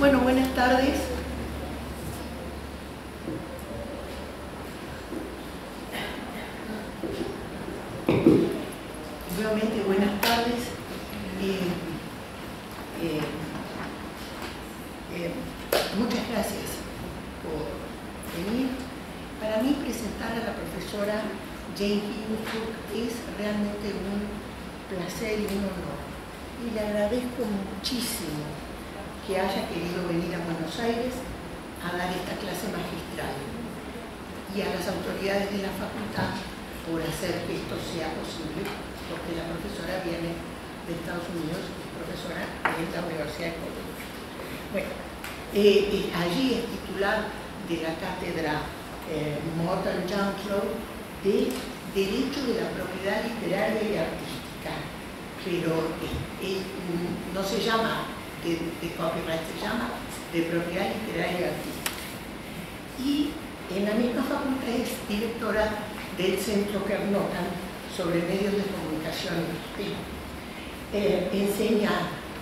Bueno, buenas tardes. Nuevamente buenas tardes. Eh, eh, eh, muchas gracias por venir. Para mí presentar a la profesora Jane Ginsburg es realmente un placer y un honor. Y le agradezco muchísimo que haya querido venir a Buenos Aires a dar esta clase magistral y a las autoridades de la facultad por hacer que esto sea posible, porque la profesora viene de Estados Unidos, es profesora en la Universidad de Córdoba. Bueno, eh, eh, allí es titular de la cátedra eh, Morton Janslow de Derecho de la Propiedad Literaria y Artística, pero no se llama de, de, copyright, se llama de propiedad literaria y artística. Y en la misma facultad es directora del Centro Carnotan sobre medios de comunicación eh, enseña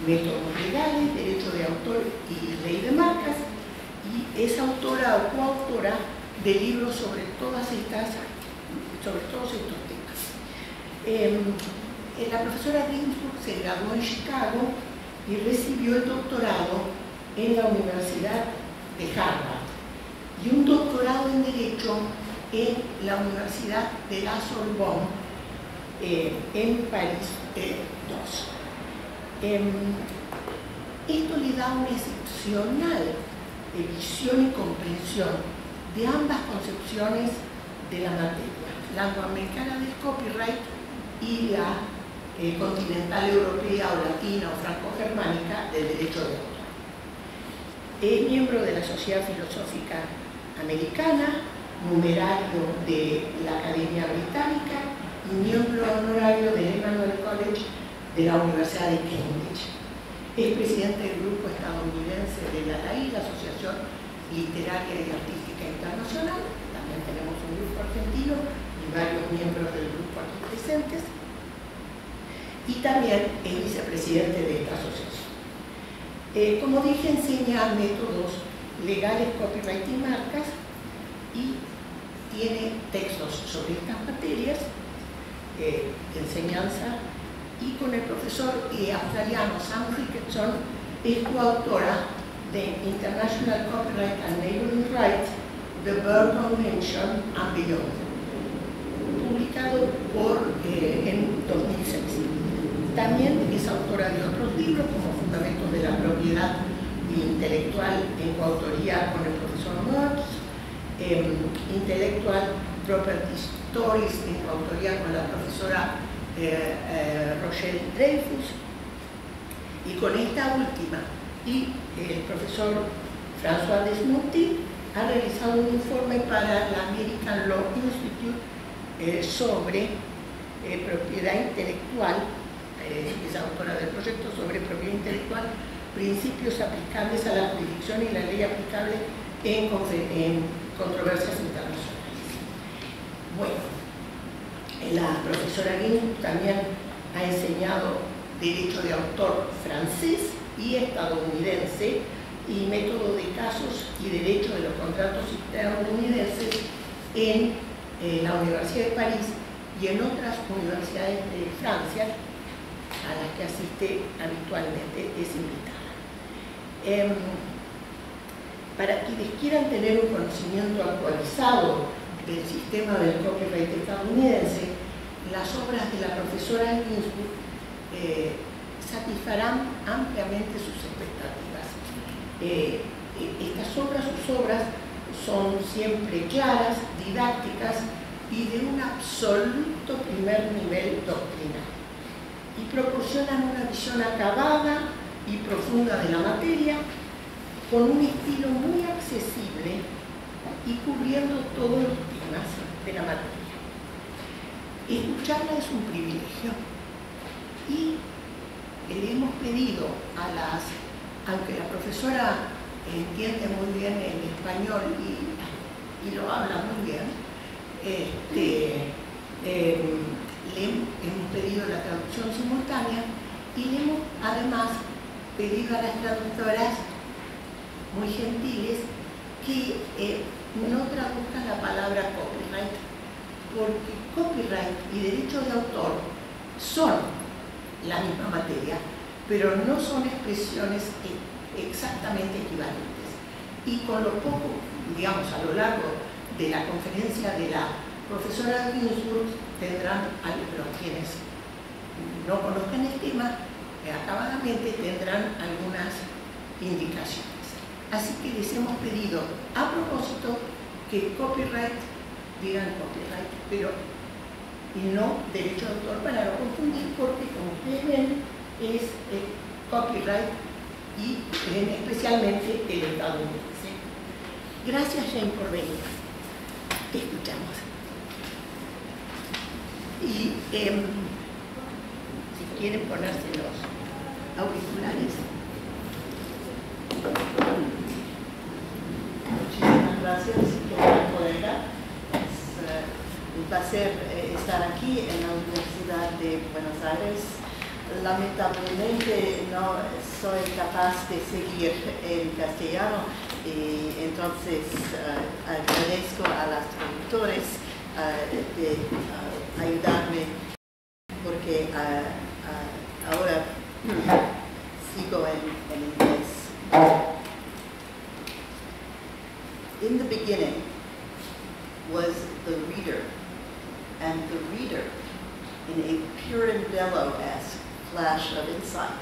métodos legales, derecho de autor y ley de marcas y es autora o coautora de libros sobre todos estos temas. Em, eh, la profesora Ginsburg se graduó en Chicago y recibió el doctorado en la Universidad de Harvard y un doctorado en Derecho en la Universidad de la Sorbonne eh, en París eh, em, esto le da una excepcional visión y comprensión de ambas concepciones de la materia, la angloamericana del copyright y la eh, continental europea o latina o franco-germánica del derecho de autor. Es miembro de la Sociedad Filosófica Americana, numerario de la Academia Británica y miembro honorario del Emmanuel College de la Universidad de Cambridge. Es presidente del grupo estadounidense de la LAI, la Asociación Literaria y Artística Internacional. También tenemos un grupo argentino y varios miembros del grupo aquí presentes. Y también es vicepresidente de esta asociación. Eh, como dije, enseña métodos legales, copyright y marcas y tiene textos sobre estas materias eh, de enseñanza y con el profesor eh, australiano Sam Ricketson es coautora de International Copyright and Neighboring Rights, The Berne Convention and Beyond, publicado por, eh, en 2006. También es autora de otros libros como Fundamentos de la Propiedad Intelectual en coautoría con el profesor Marx, Em, Intellectual Property Stories en coautoría con la profesora eh, eh, Rochelle Dreyfus. Y con esta última y el profesor François Desmouty ha realizado un informe para la American Law Institute eh, sobre propiedad intelectual, es autora del proyecto sobre propiedad intelectual, principios aplicables a la jurisdicción y la ley aplicable en, controversias internacionales. Bueno, la profesora Guin también ha enseñado Derecho de Autor francés y estadounidense y método de casos y derecho de los contratos estadounidenses en eh, la Universidad de París y en otras universidades de Francia a las que asiste habitualmente, es invitada. Em, para quienes quieran tener un conocimiento actualizado del sistema del copyright estadounidense, las obras de la profesora Ginsburg eh, satisfarán ampliamente sus expectativas. Eh, e-, estas obras, sus obras, son siempre claras, didácticas y de un absoluto primer nivel doctrinal y proporcionan una visión acabada y profunda de la materia con un estilo muy accesible y cubriendo todos los temas de la materia. Escucharla es un privilegio y le hemos pedido a las, aunque la profesora entiende muy bien el español y, lo habla muy bien, este, em, hemos pedido la traducción simultánea y le hemos además pedido a las traductoras muy gentiles que eh, no traduzcan la palabra copyright, porque copyright y derecho de autor son la misma materia, pero no son expresiones e, exactamente equivalentes. Y con lo poco, digamos, a lo largo de la conferencia de la profesora Ginsburg, tendrán, los quienes no conozcan el tema, eh, acabadamente tendrán algunas indicaciones. Así que les hemos pedido a propósito que copyright, digan copyright, pero y no derecho de autor para no confundir, porque como ustedes ven es eh, copyright y especialmente el estadounidense. Gracias Jane por venir. Te escuchamos. Y em, si quieren ponerse los auriculares. Muchísimas gracias, colega. Es uh, un placer eh, estar aquí en la Universidad de Buenos Aires. Lamentablemente no soy capaz de seguir en castellano y entonces uh, agradezco a las traductores ayudarme porque ahora sigo en, en inglés. in the beginning was the reader, and the reader, in a Pirandello-esque flash of insight,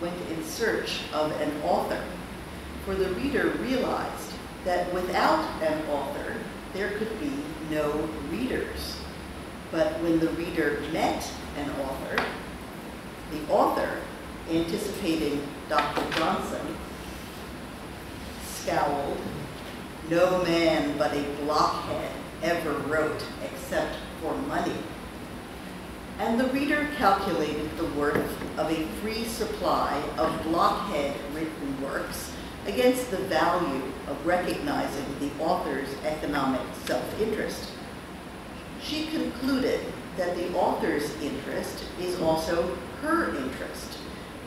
went in search of an author. For the reader realized that without an author, there could be no readers. But when the reader met an author, the author, anticipating Dr. Johnson, scowled no man but a blockhead ever wrote except for money. And the reader calculated the worth of a free supply of blockhead written works against the value of recognizing the author's economic self-interest. She concluded that the author's interest is also her interest,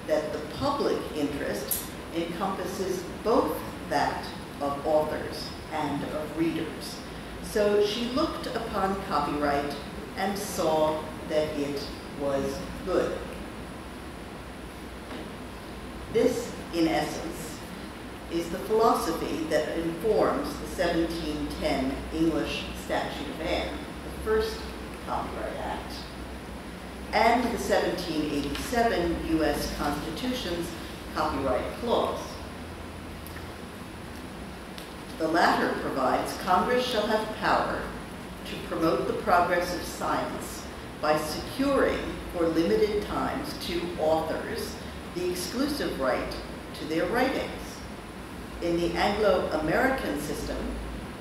that the public interest encompasses both that of authors and of readers. So she looked upon copyright and saw that it was good. This, in essence, is the philosophy that informs the 1710 English Statute of Anne, the first Copyright Act, and the 1787 U.S. Constitution's Copyright Clause. The latter provides Congress shall have power to promote the progress of science by securing for limited times to authors the exclusive right to their writings. In the Anglo-American system,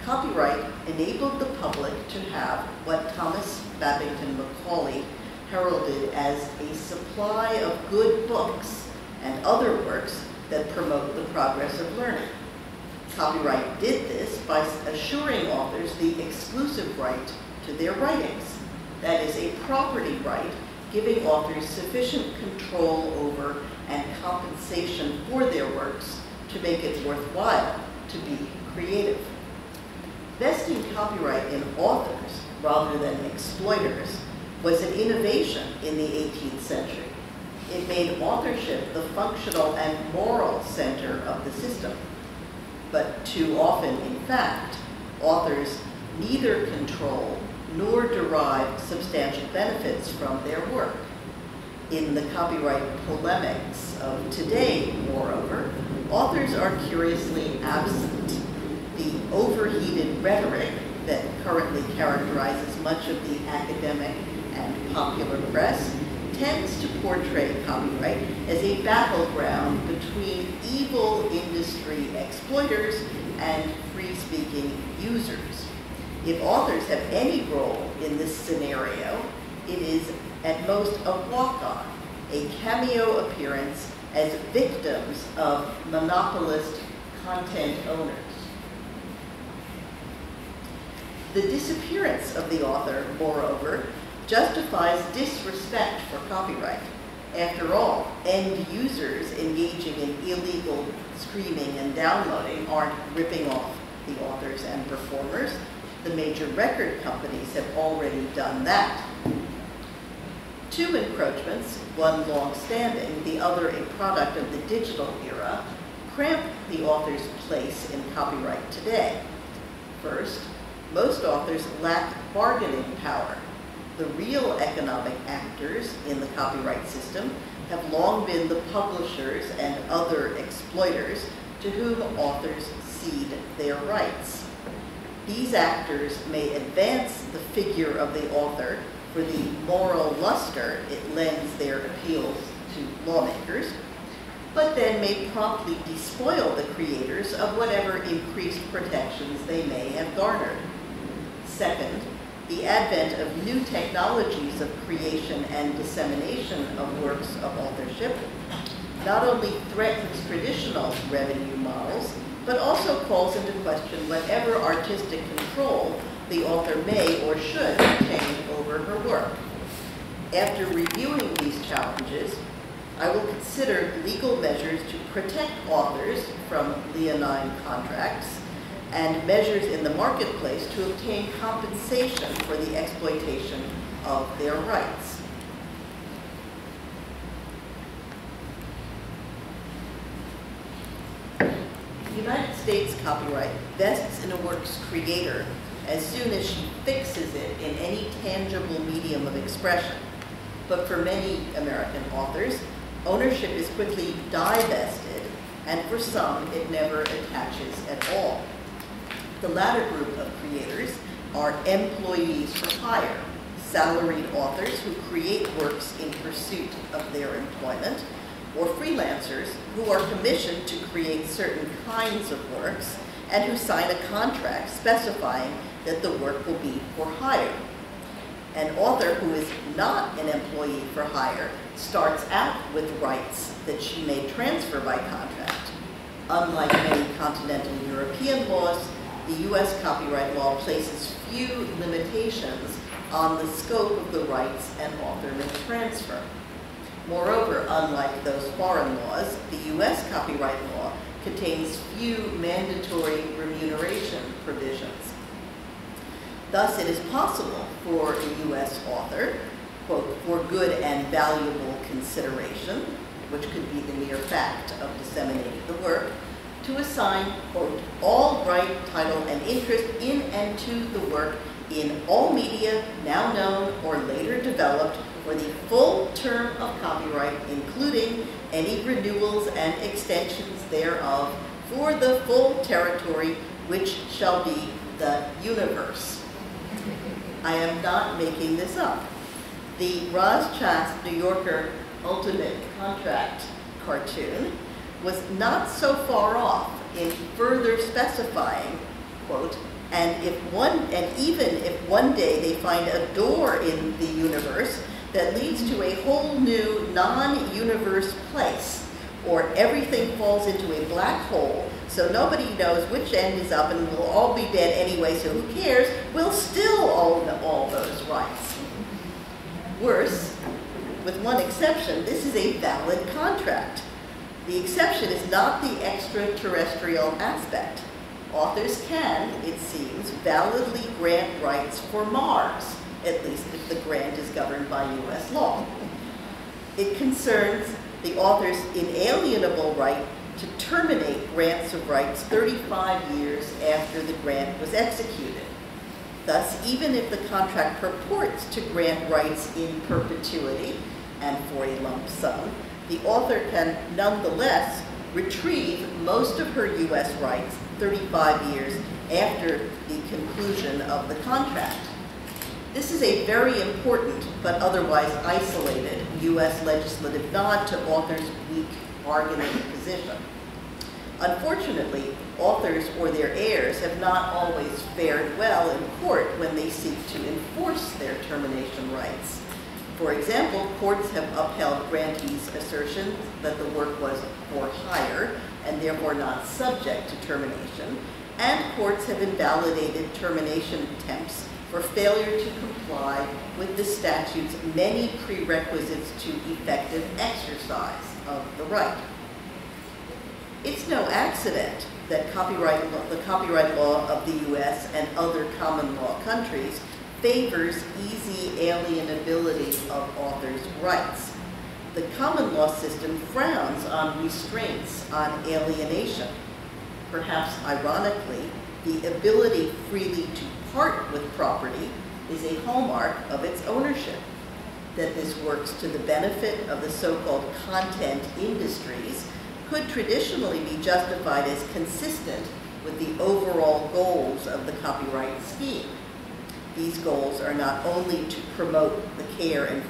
copyright enabled the public to have what Thomas Babington Macaulay heralded as a supply of good books and other works that promote the progress of learning. Copyright did this by assuring authors the exclusive right to their writings. That is a property right giving authors sufficient control over and compensation for their works to make it worthwhile to be creative. Vesting copyright in authors rather than exploiters was an innovation in the 18th century. It made authorship the functional and moral center of the system but too often, in fact, authors neither control nor derive substantial benefits from their work. In the copyright polemics of today, moreover, authors are curiously absent. The overheated rhetoric that currently characterizes much of the academic and popular press tends to portray copyright as a battleground between evil industry exploiters and free-speaking users. If authors have any role in this scenario, it is at most a walk-on, a cameo appearance as victims of monopolist content owners. The disappearance of the author, moreover, justifies disrespect for copyright. After all, end users engaging in illegal streaming and downloading aren't ripping off the authors and performers. The major record companies have already done that. Two encroachments, one long-standing, the other a product of the digital era, cramp the author's place in copyright today. First, most authors lack bargaining power. The real economic actors in the copyright system have long been the publishers and other exploiters to whom authors cede their rights. These actors may advance the figure of the author for the moral luster it lends their appeals to lawmakers, but then may promptly despoil the creators of whatever increased protections they may have garnered. Second, the advent of new technologies of creation and dissemination of works of authorship not only threatens traditional revenue models, but also calls into question whatever artistic control the author may or should retain over her work. After reviewing these challenges, I will consider legal measures to protect authors from leonine contracts and measures in the marketplace to obtain compensation for the exploitation of their rights. The United States copyright vests in a work's creator as soon as she fixes it in any tangible medium of expression. But for many American authors, ownership is quickly divested, and for some, it never attaches at all. The latter group of creators are employees for hire, salaried authors who create works in pursuit of their employment, or freelancers who are commissioned to create certain kinds of works and who sign a contract specifying that the work will be for hire. An author who is not an employee for hire starts out with rights that she may transfer by contract. Unlike many continental European laws, the U.S. copyright law places few limitations on the scope of the rights an author may transfer. Moreover, unlike those foreign laws, the U.S. copyright law contains few mandatory remuneration provisions. Thus, it is possible for a U.S. author, quote, for good and valuable consideration, which could be the mere fact of disseminating the work, to assign, quote, all right, title, and interest in and to the work in all media now known or later developed for the full term of copyright, including any renewals and extensions thereof for the full territory which shall be the universe. I am not making this up. The Roz Chast New Yorker Ultimate Contract cartoon was not so far off in further specifying, quote, and if one, and even if one day they find a door in the universe that leads to a whole new non-universe place, or everything falls into a black hole, so nobody knows which end is up and we'll all be dead anyway, so who cares? We'll still own all those rights. Worse, with one exception, this is a valid contract. The exception is not the extraterrestrial aspect. Authors can, it seems, validly grant rights for Mars, at least if the grant is governed by U.S. law. It concerns the author's inalienable right to terminate grants of rights 35 years after the grant was executed. Thus, even if the contract purports to grant rights in perpetuity and for a lump sum, the author can nonetheless retrieve most of her U.S. rights 35 years after the conclusion of the contract. This is a very important but otherwise isolated U.S. legislative nod to authors' bargaining position. Unfortunately, authors or their heirs have not always fared well in court when they seek to enforce their termination rights. For example, courts have upheld grantees' assertions that the work was for hire and therefore not subject to termination, and courts have invalidated termination attempts for failure to comply with the statute's many prerequisites to effective exercise of the right. It's no accident that copyright the copyright law of the U.S. and other common law countries favors easy alienability of authors' rights. The common law system frowns on restraints on alienation. Perhaps ironically, the ability freely to part with property is a hallmark of its ownership. That this works to the benefit of the so-called content industries could traditionally be justified as consistent with the overall goals of the copyright scheme. These goals are not only to promote the care and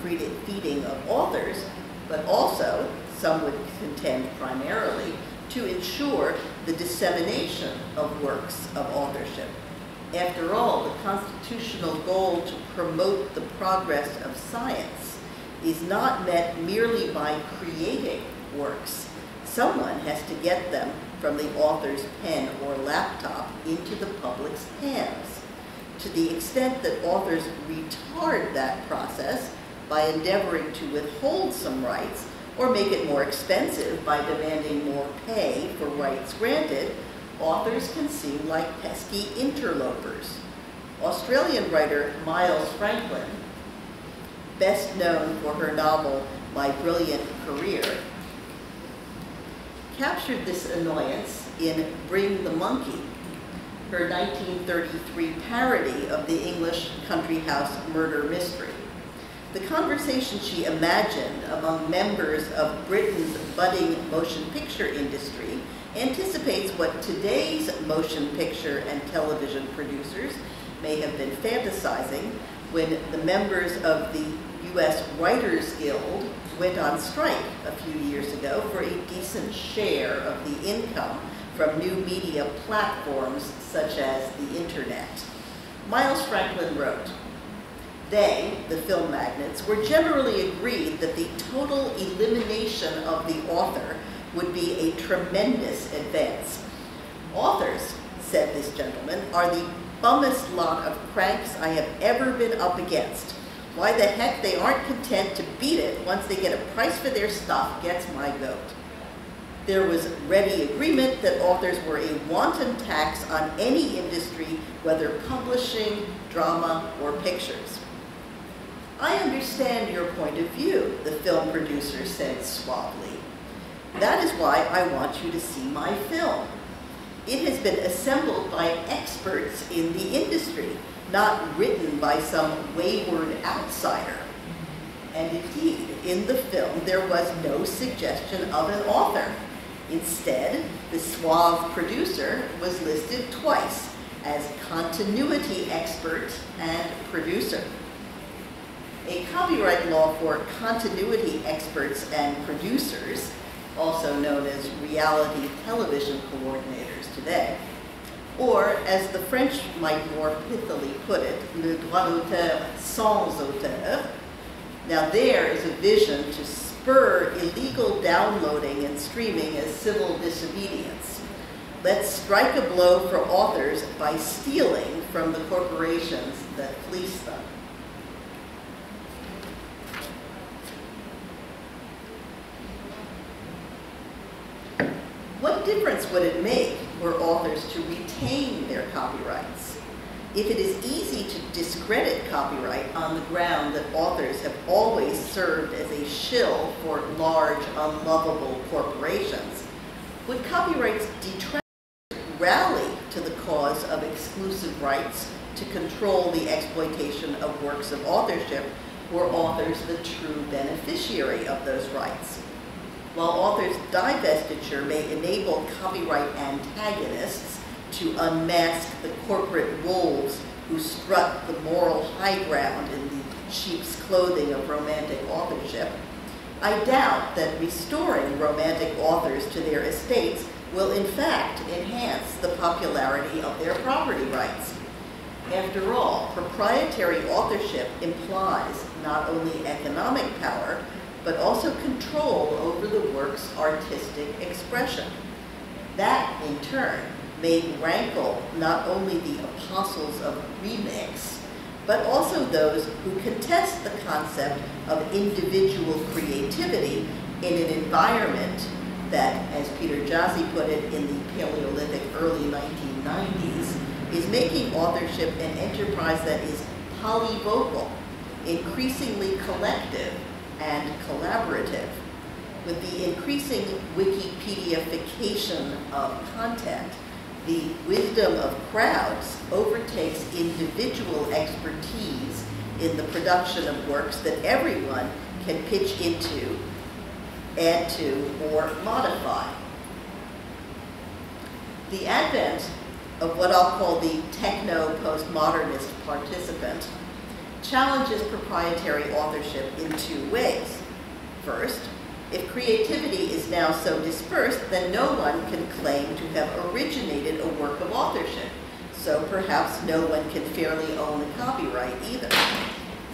feeding of authors, but also, some would contend primarily, to ensure the dissemination of works of authorship. After all, the constitutional goal to promote the progress of science is not met merely by creating works. Someone has to get them from the author's pen or laptop into the public's hands. To the extent that authors retard that process by endeavoring to withhold some rights or make it more expensive by demanding more pay for rights granted, authors can seem like pesky interlopers. Australian writer Miles Franklin, best known for her novel My Brilliant Career, captured this annoyance in Bring the Monkey, her 1933 parody of the English country house murder mystery. The conversation she imagined among members of Britain's budding motion picture industry anticipates what today's motion picture and television producers may have been fantasizing when the members of the U.S. Writers Guild went on strike a few years ago for a decent share of the income from new media platforms such as the internet. Miles Franklin wrote, they, the film magnates, were generally agreed that the total elimination of the author would be a tremendous advance. Authors, said this gentleman, are the bummest lot of cranks I have ever been up against. Why the heck they aren't content to beat it once they get a price for their stuff gets my goat. There was ready agreement that authors were a wanton tax on any industry, whether publishing, drama, or pictures. I understand your point of view, the film producer said suavely. That is why I want you to see my film. It has been assembled by experts in the industry, not written by some wayward outsider. And indeed, in the film, there was no suggestion of an author. Instead, the suave producer was listed twice as continuity expert and producer. A copyright law for continuity experts and producers, also known as reality television coordinators today, or as the French might more pithily put it, le droit d'auteur sans auteur. Now there is a vision to spur illegal downloading and streaming as civil disobedience. Let's strike a blow for authors by stealing from the corporations that fleece them. What difference would it make were authors to retain their copyrights? If it is easy to discredit copyright on the ground that authors have always served as a shill for large, unlovable corporations, would copyrights detractors rally to the cause of exclusive rights to control the exploitation of works of authorship were authors the true beneficiary of those rights? While authors' divestiture may enable copyright antagonists to unmask the corporate wolves who strut the moral high ground in the sheep's clothing of romantic authorship, I doubt that restoring romantic authors to their estates will in fact enhance the popularity of their property rights. After all, proprietary authorship implies not only economic power, but also control over the work's artistic expression. That, in turn, may rankle not only the apostles of remix, but also those who contest the concept of individual creativity in an environment that, as Peter Jaszi put it in the Paleolithic early 1990s, is making authorship an enterprise that is polyvocal, increasingly collective and collaborative. With the increasing Wikipediafication of content, the wisdom of crowds overtakes individual expertise in the production of works that everyone can pitch into, add to, or modify. The advent of what I'll call the techno-postmodernist participant challenges proprietary authorship in two ways. First, if creativity is now so dispersed, then no one can claim to have originated a work of authorship. So perhaps no one can fairly own a copyright either.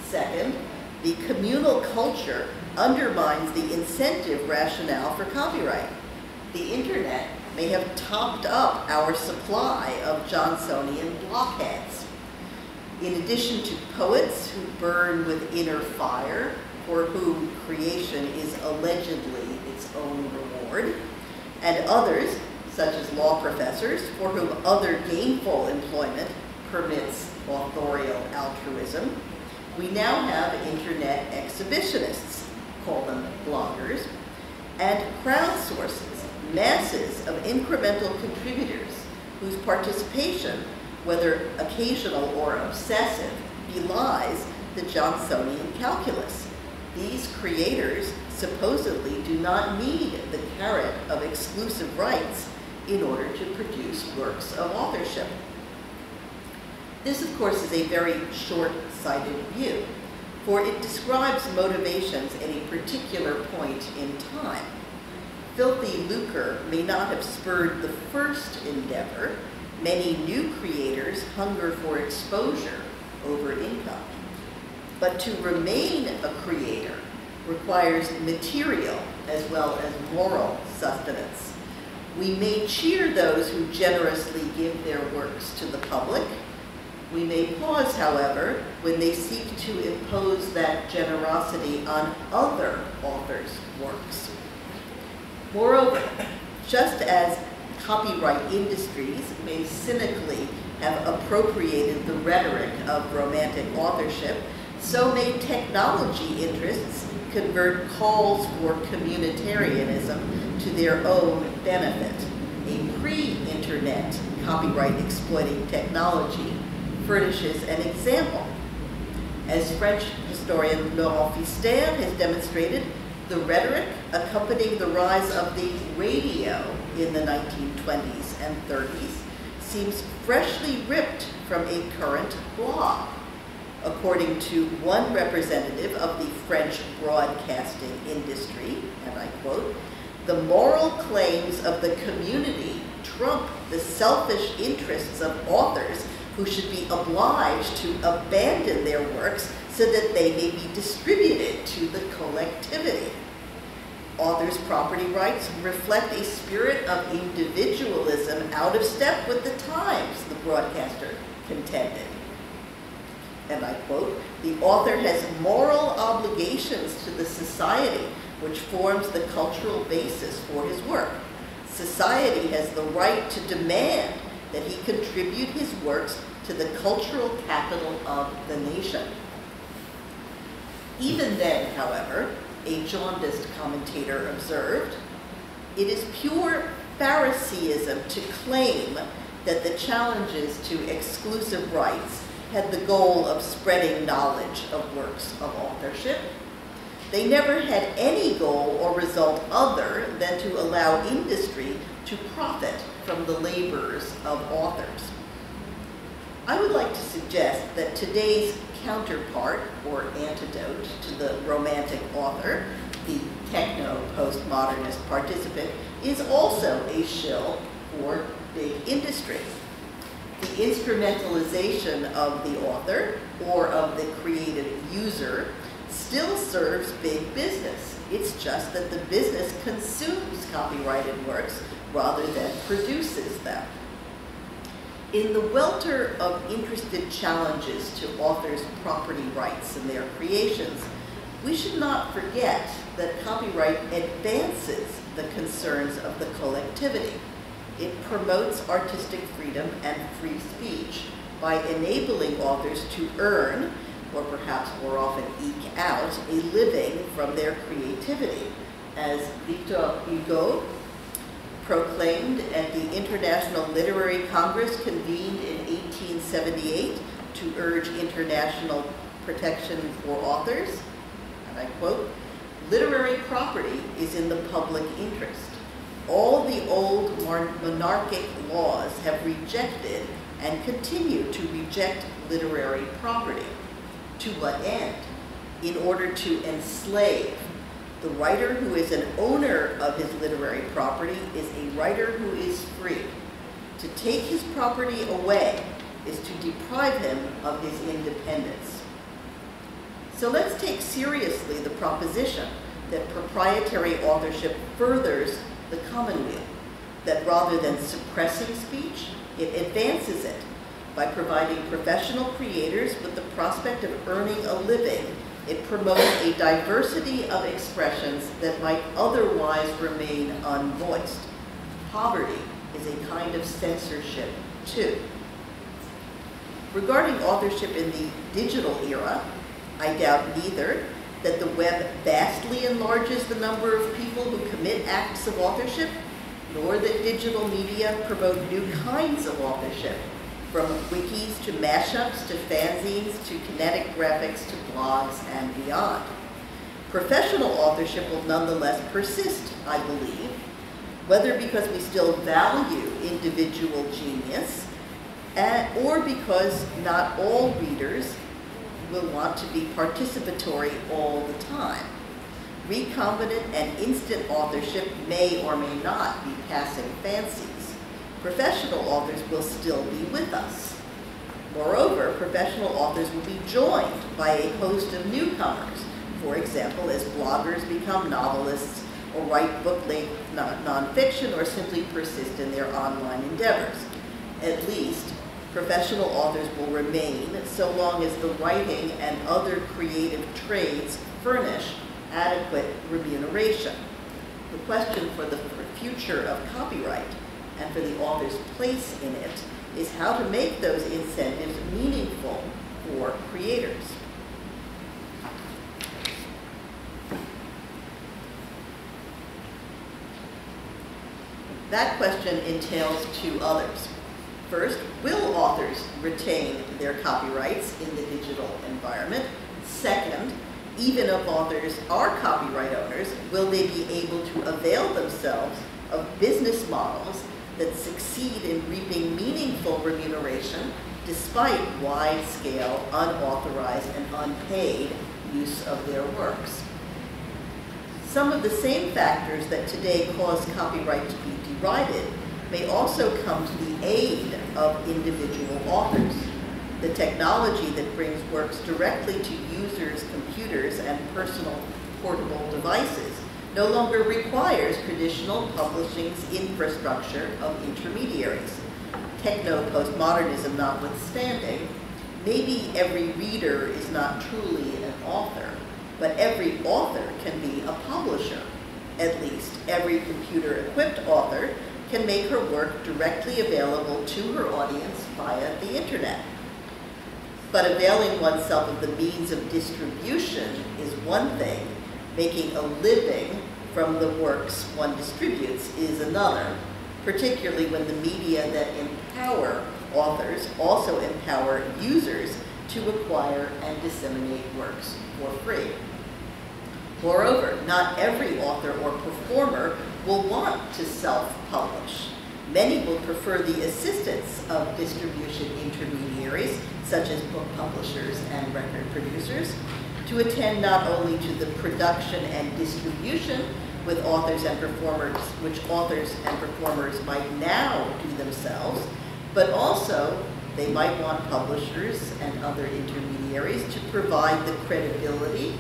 Second, the communal culture undermines the incentive rationale for copyright. The internet may have topped up our supply of Johnsonian blockheads. In addition to poets who burn with inner fire, for whom creation is allegedly its own reward, and others, such as law professors, for whom other gainful employment permits authorial altruism, we now have internet exhibitionists, call them bloggers, and crowdsources, masses of incremental contributors whose participation, whether occasional or obsessive, belies the Johnsonian calculus. These creators supposedly do not need the carrot of exclusive rights in order to produce works of authorship. This, of course, is a very short-sighted view, for it describes motivations at a particular point in time. Filthy lucre may not have spurred the first endeavor. Many new creators hunger for exposure over income. But to remain a creator requires material as well as moral sustenance. We may cheer those who generously give their works to the public. We may pause, however, when they seek to impose that generosity on other authors' works. Moreover, just as copyright industries may cynically have appropriated the rhetoric of romantic authorship, so may technology interests convert calls for communitarianism to their own benefit. A pre-internet copyright exploiting technology furnishes an example. As French historian Laurent Pfister has demonstrated, the rhetoric accompanying the rise of the radio in the 1920s and 30s seems freshly ripped from a current blog according to one representative of the French broadcasting industry, and I quote, the moral claims of the community trump the selfish interests of authors who should be obliged to abandon their works so that they may be distributed to the collectivity. Authors' property rights reflect a spirit of individualism out of step with the times, the broadcaster contended and I quote, the author has moral obligations to the society which forms the cultural basis for his work. Society has the right to demand that he contribute his works to the cultural capital of the nation. Even then, however, a jaundiced commentator observed, it is pure Phariseeism to claim that the challenges to exclusive rights had the goal of spreading knowledge of works of authorship. They never had any goal or result other than to allow industry to profit from the labors of authors. I would like to suggest that today's counterpart or antidote to the romantic author, the techno-postmodernist participant, is also a shill for big industry the instrumentalization of the author or of the creative user still serves big business. It's just that the business consumes copyrighted works rather than produces them. In the welter of interested challenges to authors' property rights and their creations, we should not forget that copyright advances the concerns of the collectivity. It promotes artistic freedom and free speech by enabling authors to earn, or perhaps more often eke out, a living from their creativity. As Victor Hugo proclaimed at the International Literary Congress convened in 1878 to urge international protection for authors, and I quote, literary property is in the public interest. All the old monarchic laws have rejected and continue to reject literary property. To what end? In order to enslave. The writer who is an owner of his literary property is a writer who is free. To take his property away is to deprive him of his independence. So let's take seriously the proposition that proprietary authorship furthers the commonweal, that rather than suppressing speech, it advances it by providing professional creators with the prospect of earning a living. It promotes a diversity of expressions that might otherwise remain unvoiced. Poverty is a kind of censorship, too. Regarding authorship in the digital era, I doubt neither that the web vastly enlarges the number of people who commit acts of authorship, nor that digital media promote new kinds of authorship, from wikis to mashups to fanzines to kinetic graphics to blogs and beyond. Professional authorship will nonetheless persist, I believe, whether because we still value individual genius, eh, or because not all readers will want to be participatory all the time. Recombinant and instant authorship may or may not be passing fancies. Professional authors will still be with us. Moreover, professional authors will be joined by a host of newcomers, for example, as bloggers become novelists or write book-length nonfiction or simply persist in their online endeavors. At least, professional authors will remain so long as the writing and other creative trades furnish adequate remuneration. The question for the future of copyright and for the author's place in it is how to make those incentives meaningful for creators. That question entails two others. First, will authors retain their copyrights in the digital environment? Second, even if authors are copyright owners, will they be able to avail themselves of business models that succeed in reaping meaningful remuneration despite wide-scale, unauthorized, and unpaid use of their works? Some of the same factors that today cause copyright to be derided may also come to the aid of individual authors. The technology that brings works directly to users' computers and personal portable devices no longer requires traditional publishing's infrastructure of intermediaries. Techno-postmodernism notwithstanding, maybe every reader is not truly an author, but every author can be a publisher. At least every computer-equipped author can make her work directly available to her audience via the internet. But availing oneself of the means of distribution is one thing, making a living from the works one distributes is another, particularly when the media that empower authors also empower users to acquire and disseminate works for free. Moreover, not every author or performer will want to self-publish. Many will prefer the assistance of distribution intermediaries, such as book publishers and record producers, to attend not only to the production and distribution with authors and performers, which authors and performers might now do themselves, but also they might want publishers and other intermediaries to provide the credibility,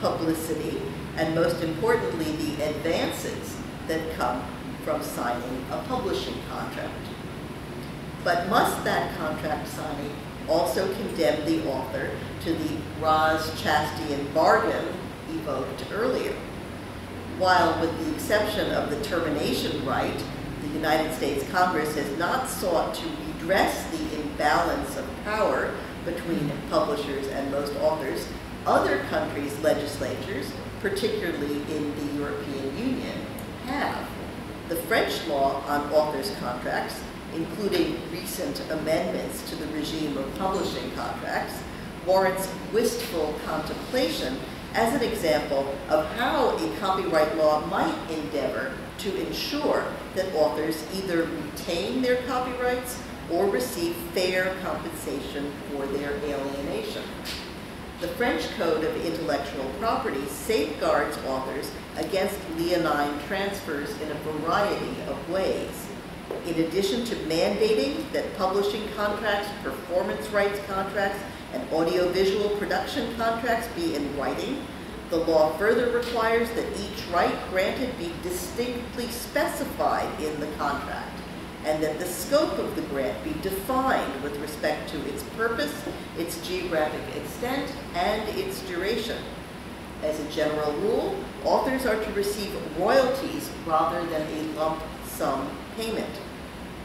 publicity, and most importantly, the advances that come from signing a publishing contract. But must that contract signing also condemn the author to the Ross-Chastain bargain evoked earlier? While with the exception of the termination right, the United States Congress has not sought to redress the imbalance of power between publishers and most authors, other countries' legislatures, particularly in the European Union, have. The French law on authors' contracts, including recent amendments to the regime of publishing contracts, warrants wistful contemplation as an example of how a copyright law might endeavor to ensure that authors either retain their copyrights or receive fair compensation for their alienation. The French Code of Intellectual Property safeguards authors against leonine transfers in a variety of ways. In addition to mandating that publishing contracts, performance rights contracts, and audiovisual production contracts be in writing, the law further requires that each right granted be distinctly specified in the contract and that the scope of the grant be defined with respect to its purpose, its geographic extent, and its duration. As a general rule, authors are to receive royalties rather than a lump sum payment.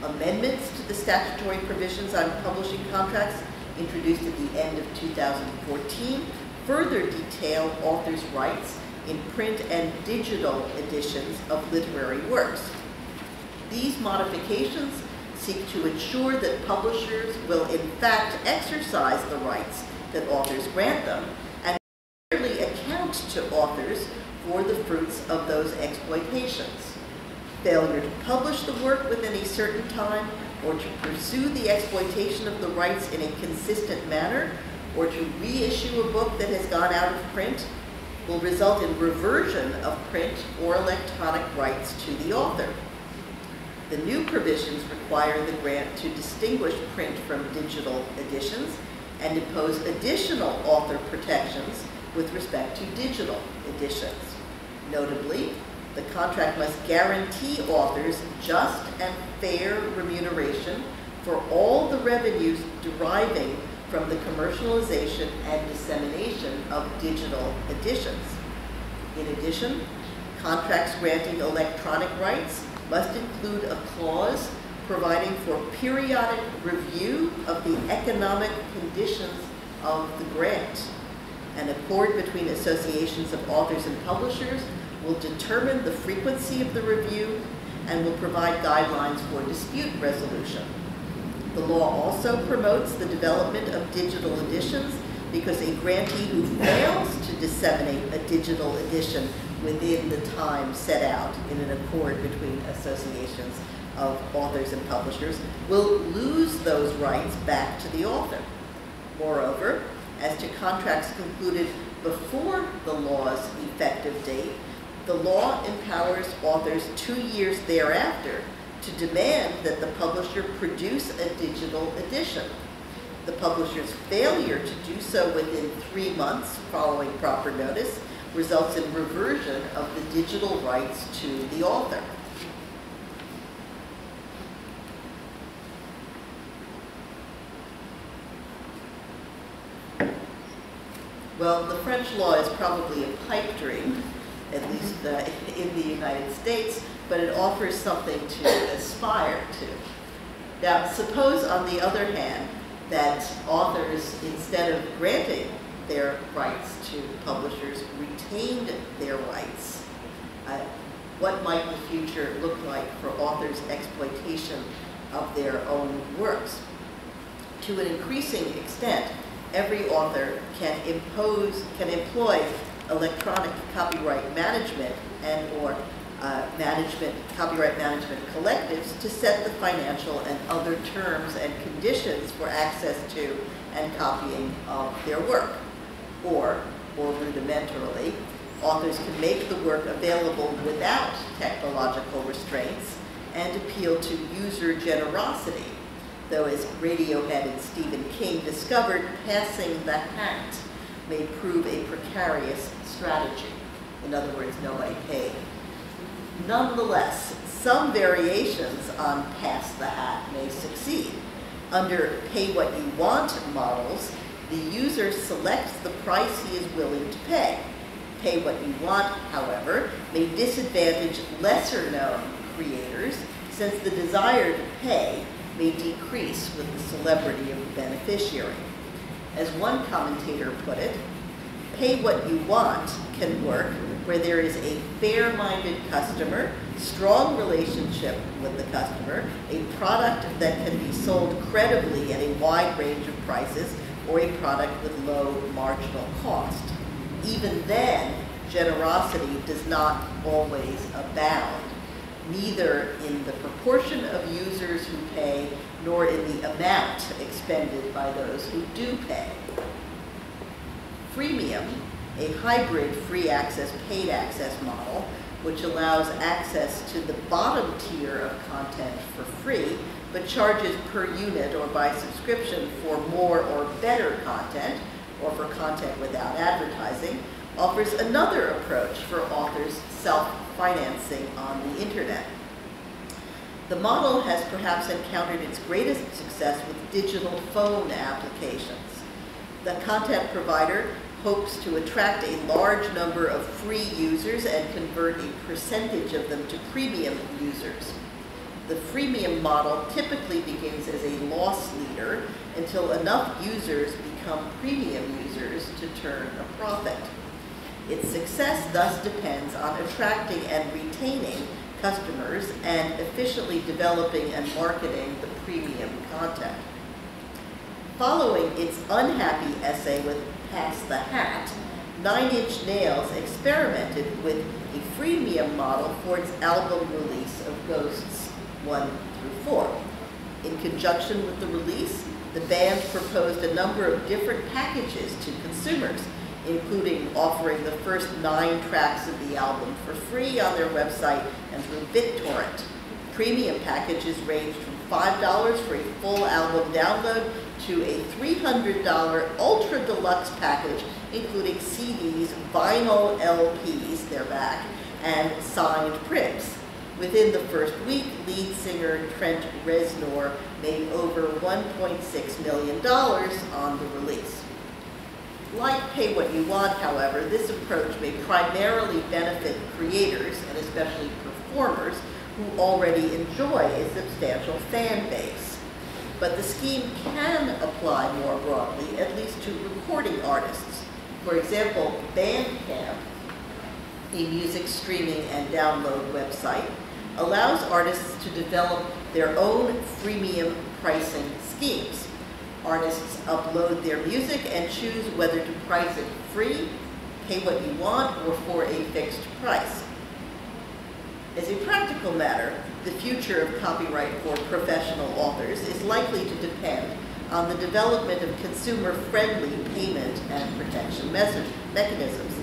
Amendments to the statutory provisions on publishing contracts introduced at the end of 2014 further detail authors' rights in print and digital editions of literary works. These modifications seek to ensure that publishers will in fact exercise the rights that authors grant them and fairly account to authors for the fruits of those exploitations. Failure to publish the work within a certain time or to pursue the exploitation of the rights in a consistent manner or to reissue a book that has gone out of print will result in reversion of print or electronic rights to the author. The new provisions require the grant to distinguish print from digital editions and impose additional author protections with respect to digital editions. Notably, the contract must guarantee authors just and fair remuneration for all the revenues deriving from the commercialization and dissemination of digital editions. In addition, contracts granting electronic rights must include a clause providing for periodic review of the economic conditions of the grant. An accord between associations of authors and publishers will determine the frequency of the review and will provide guidelines for dispute resolution. The law also promotes the development of digital editions because a grantee who fails to disseminate a digital edition within the time set out in an accord between associations of authors and publishers will lose those rights back to the author. Moreover, as to contracts concluded before the law's effective date, the law empowers authors two years thereafter to demand that the publisher produce a digital edition. The publisher's failure to do so within three months following proper notice results in reversion of the digital rights to the author. Well, the French law is probably a pipe dream, at least uh, in the United States, but it offers something to aspire to. Now, suppose on the other hand that authors, instead of granting their rights to publishers, retained their rights, uh, what might the future look like for authors' exploitation of their own works? To an increasing extent, every author can impose, can employ electronic copyright management and or uh, management, copyright management collectives to set the financial and other terms and conditions for access to and copying of their work. Or, more rudimentarily, authors can make the work available without technological restraints and appeal to user generosity, though as Radiohead and Stephen King discovered, passing the hat may prove a precarious strategy. In other words, nobody paid. Nonetheless, some variations on pass the hat may succeed. Under pay what you want models, the user selects the price he is willing to pay. Pay what you want, however, may disadvantage lesser known creators since the desire to pay may decrease with the celebrity of the beneficiary. As one commentator put it, pay what you want can work where there is a fair-minded customer, strong relationship with the customer, a product that can be sold credibly at a wide range of prices, or a product with low marginal cost. Even then, generosity does not always abound, neither in the proportion of users who pay nor in the amount expended by those who do pay. Freemium, a hybrid free access, paid access model, which allows access to the bottom tier of content for free, but charges per unit or by subscription for more or better content, or for content without advertising, offers another approach for authors self-financing on the internet. The model has perhaps encountered its greatest success with digital phone applications. The content provider hopes to attract a large number of free users and convert a percentage of them to premium users. The freemium model typically begins as a loss leader until enough users become premium users to turn a profit. Its success thus depends on attracting and retaining customers and efficiently developing and marketing the premium content. Following its unhappy essay with Pass the Hat, Nine Inch Nails experimented with a freemium model for its album release of Ghosts 1 through 4. In conjunction with the release, the band proposed a number of different packages to consumers, including offering the first nine tracks of the album for free on their website and through BitTorrent. Premium packages ranged from $5 for a full album download to a $300 ultra deluxe package, including CDs, vinyl LPs, they're back, and signed prints. Within the first week, lead singer Trent Reznor made over $1.6 million on the release. Like Pay What You Want, however, this approach may primarily benefit creators, and especially performers, who already enjoy a substantial fan base. But the scheme can apply more broadly, at least to recording artists. For example, Bandcamp, a music streaming and download website, allows artists to develop their own freemium pricing schemes. Artists upload their music and choose whether to price it free, pay what you want, or for a fixed price. As a practical matter, the future of copyright for professional authors is likely to depend on the development of consumer-friendly payment and protection mechanisms.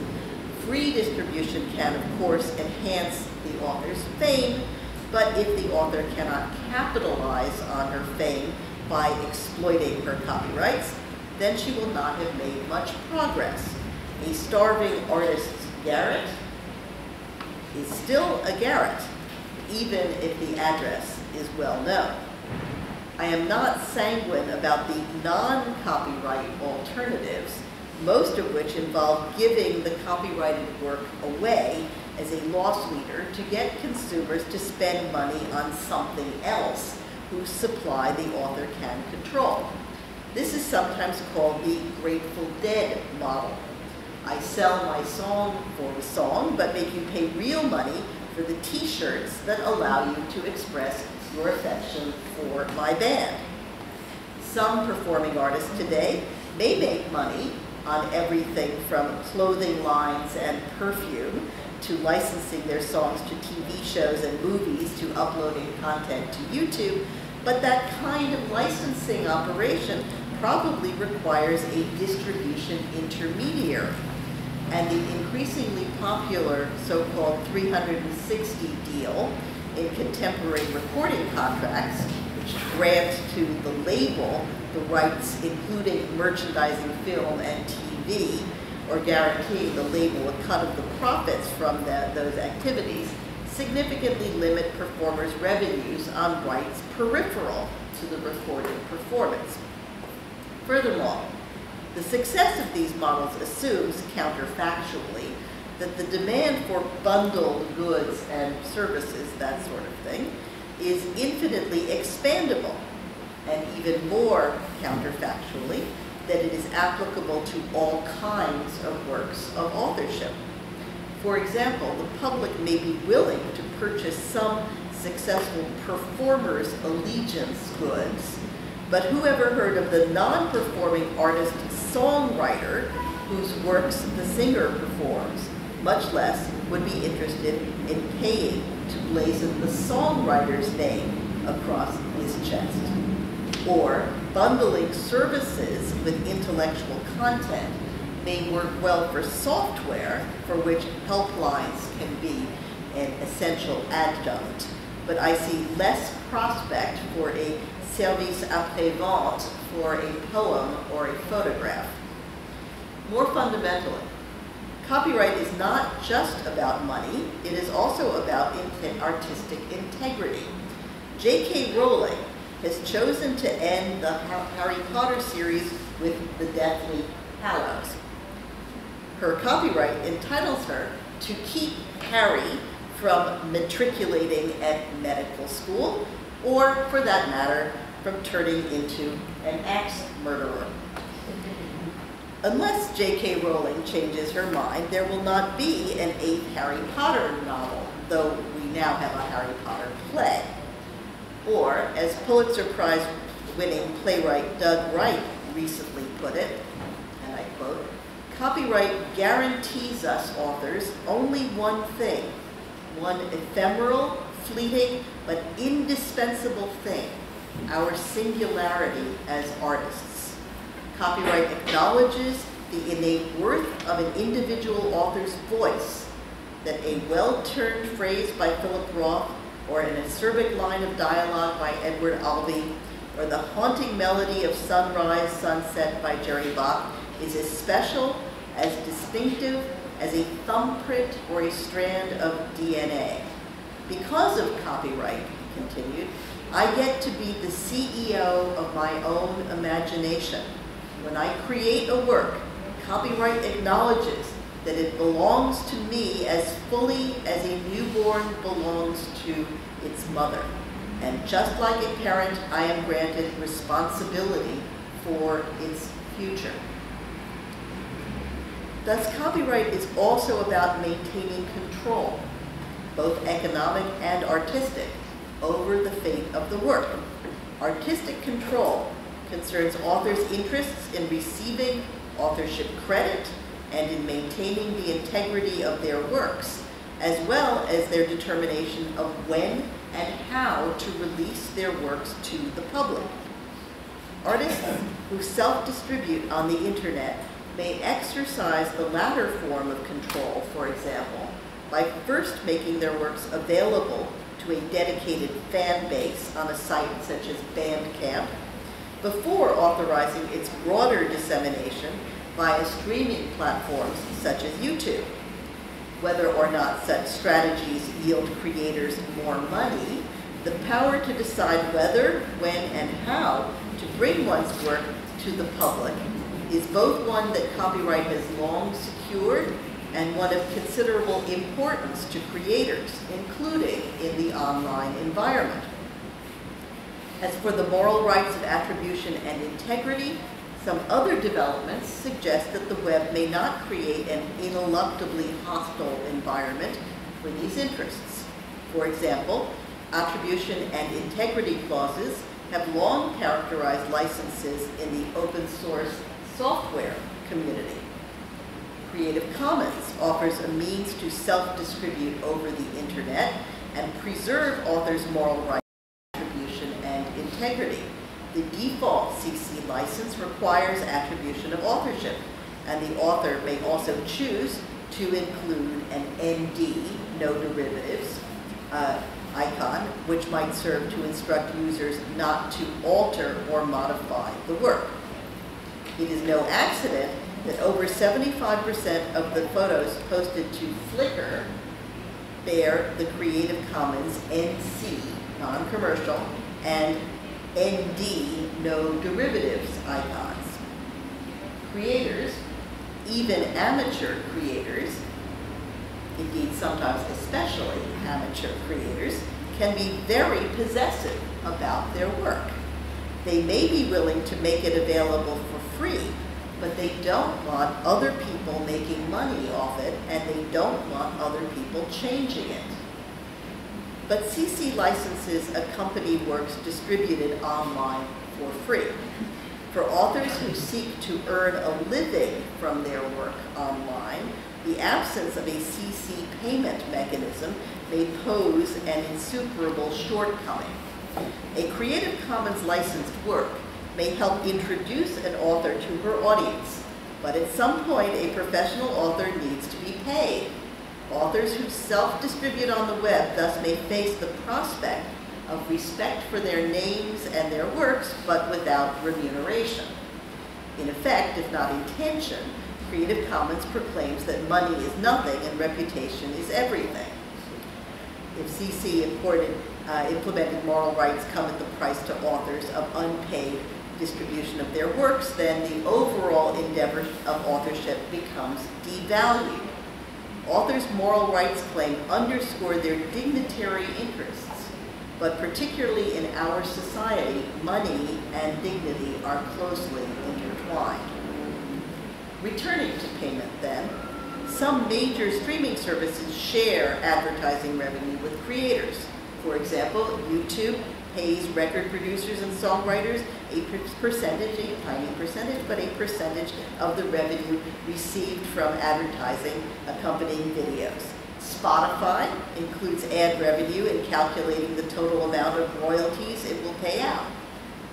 Free distribution can, of course, enhance the author's fame, but if the author cannot capitalize on her fame by exploiting her copyrights, then she will not have made much progress. A starving artist's garret is still a garret, even if the address is well known. I am not sanguine about the non-copyright alternatives, most of which involve giving the copyrighted work away as a loss leader to get consumers to spend money on something else whose supply the author can control. This is sometimes called the Grateful Dead model. I sell my song for the song, but make you pay real money for the t-shirts that allow you to express your affection for my band. Some performing artists today may make money on everything from clothing lines and perfume to licensing their songs to TV shows and movies to uploading content to YouTube, but that kind of licensing operation probably requires a distribution intermediary. And the increasingly popular so-called 360 deal in contemporary recording contracts, which grant to the label the rights including merchandising film and TV, or guaranteeing the label a cut of the profits from the, those activities, significantly limit performers' revenues on rights peripheral to the recorded performance. Furthermore, the success of these models assumes, counterfactually, that the demand for bundled goods and services, that sort of thing, is infinitely expandable, and even more counterfactually, that it is applicable to all kinds of works of authorship. For example, the public may be willing to purchase some successful performer's allegiance goods, but who ever heard of the non-performing artist songwriter whose works the singer performs, much less would be interested in paying to blazon the songwriter's name across his chest. Or bundling services with intellectual content may work well for software for which helplines can be an essential adjunct, but I see less prospect for a service après-vente for a poem or a photograph. More fundamentally, copyright is not just about money, it is also about artistic integrity. J.K. Rowling has chosen to end the Harry Potter series with the Deathly Hallows. Her copyright entitles her to keep Harry from matriculating at medical school, or for that matter, from turning into an axe murderer. Unless J.K. Rowling changes her mind, there will not be an eighth Harry Potter novel, though we now have a Harry Potter play. Or, as Pulitzer Prize winning playwright Doug Wright recently put it, and I quote, copyright guarantees us authors only one thing, one ephemeral, fleeting, but indispensable thing, our singularity as artists. Copyright acknowledges the innate worth of an individual author's voice, that a well-turned phrase by Philip Roth or an acerbic line of dialogue by Edward Albee, or the haunting melody of Sunrise, Sunset by Jerry Bach is as special, as distinctive as a thumbprint or a strand of DNA. Because of copyright, he continued, I get to be the CEO of my own imagination. When I create a work, copyright acknowledges that it belongs to me as fully as a newborn belongs to its mother. And just like a parent, I am granted responsibility for its future. Thus, copyright is also about maintaining control, both economic and artistic, over the fate of the work. Artistic control concerns authors' interests in receiving authorship credit and in maintaining the integrity of their works, as well as their determination of when and how to release their works to the public. Artists who self-distribute on the internet may exercise the latter form of control, for example, by first making their works available to a dedicated fan base on a site such as Bandcamp, before authorizing its broader dissemination via streaming platforms such as YouTube. Whether or not such strategies yield creators more money, the power to decide whether, when, and how to bring one's work to the public is both one that copyright has long secured and one of considerable importance to creators, including in the online environment. As for the moral rights of attribution and integrity, some other developments suggest that the web may not create an ineluctably hostile environment for these interests. For example, attribution and integrity clauses have long characterized licenses in the open source software community. Creative Commons offers a means to self-distribute over the internet and preserve authors' moral rights, attribution, and integrity. The default CC license requires attribution of authorship, and the author may also choose to include an ND, no derivatives, uh, icon, which might serve to instruct users not to alter or modify the work. It is no accident that over 75% of the photos posted to Flickr bear the Creative Commons NC, non-commercial, and ND, no derivatives icons. Creators, even amateur creators, indeed sometimes especially amateur creators, can be very possessive about their work. They may be willing to make it available for free, but they don't want other people making money off it, and they don't want other people changing it. But CC licenses a company works distributed online for free. For authors who seek to earn a living from their work online, the absence of a CC payment mechanism may pose an insuperable shortcoming. A Creative Commons licensed work may help introduce an author to her audience, but at some point a professional author needs to be paid. Authors who self-distribute on the web thus may face the prospect of respect for their names and their works, but without remuneration. In effect, if not intention, Creative Commons proclaims that money is nothing and reputation is everything. If CC imported, uh, implemented moral rights come at the price to authors of unpaid distribution of their works, then the overall endeavor of authorship becomes devalued. Authors' moral rights claim underscore their dignitary interests, but particularly in our society, money and dignity are closely intertwined. Returning to payment then, some major streaming services share advertising revenue with creators. For example, YouTube pays record producers and songwriters a percentage, a tiny percentage, but a percentage of the revenue received from advertising accompanying videos. Spotify includes ad revenue in calculating the total amount of royalties it will pay out.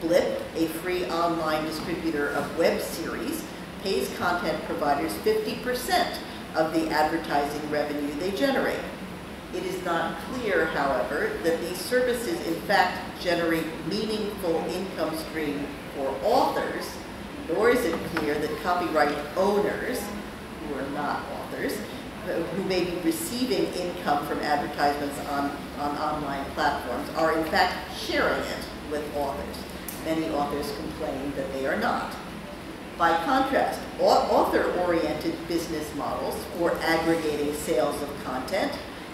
Blip, a free online distributor of web series, pays content providers 50% of the advertising revenue they generate. It is not clear, however, that these services in fact generate meaningful income stream for authors, nor is it clear that copyright owners, who are not authors, who may be receiving income from advertisements on, on online platforms, are in fact sharing it with authors. Many authors complain that they are not. By contrast, author-oriented business models for aggregating sales of content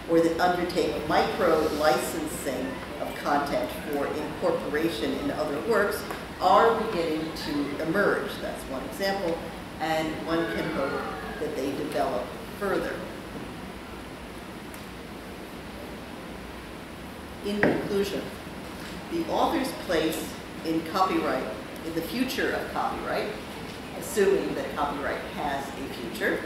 or that undertake micro-licensing of content for incorporation in other works are beginning to emerge. That's one example, and one can hope that they develop further. In conclusion, the author's place in copyright, in the future of copyright, assuming that copyright has a future,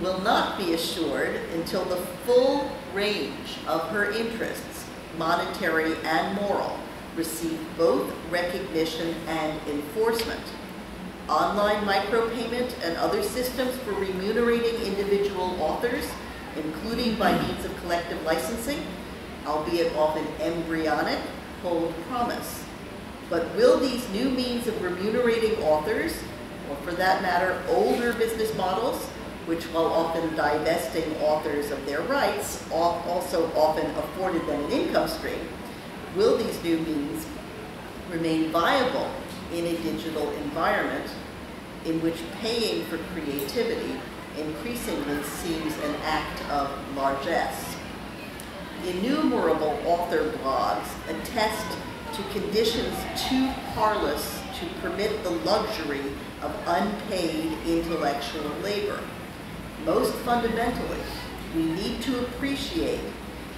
will not be assured until the full range of her interests, monetary and moral, receive both recognition and enforcement. Online micropayment and other systems for remunerating individual authors, including by means of collective licensing, albeit often embryonic, hold promise. But will these new means of remunerating authors, or for that matter, older business models, which while often divesting authors of their rights, also often afforded them an income stream, will these new means remain viable in a digital environment in which paying for creativity increasingly seems an act of largesse? Innumerable author blogs attest to conditions too parlous to permit the luxury of unpaid intellectual labor most fundamentally, we need to appreciate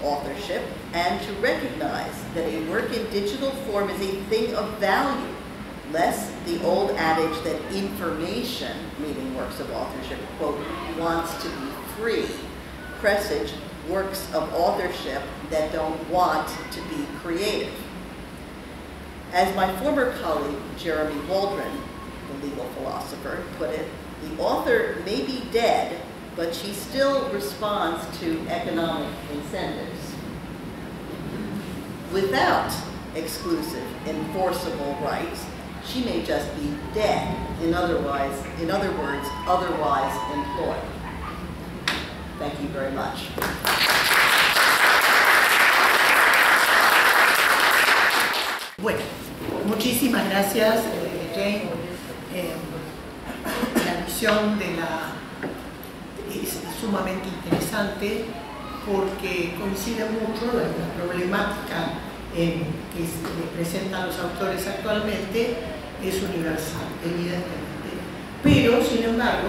authorship and to recognize that a work in digital form is a thing of value, less the old adage that information, meaning works of authorship, quote, wants to be free, presage works of authorship that don't want to be creative. As my former colleague, Jeremy Waldron, the legal philosopher, put it, the author may be dead, but she still responds to economic incentives without exclusive enforceable rights. She may just be dead in otherwise in other words otherwise employed. Thank you very much. Bueno muchísimas gracias eh, Jane eh, la visión de la es sumamente interesante porque coincide mucho la, la problemática en que se presentan los autores actualmente es universal, evidentemente. Pero, sin embargo,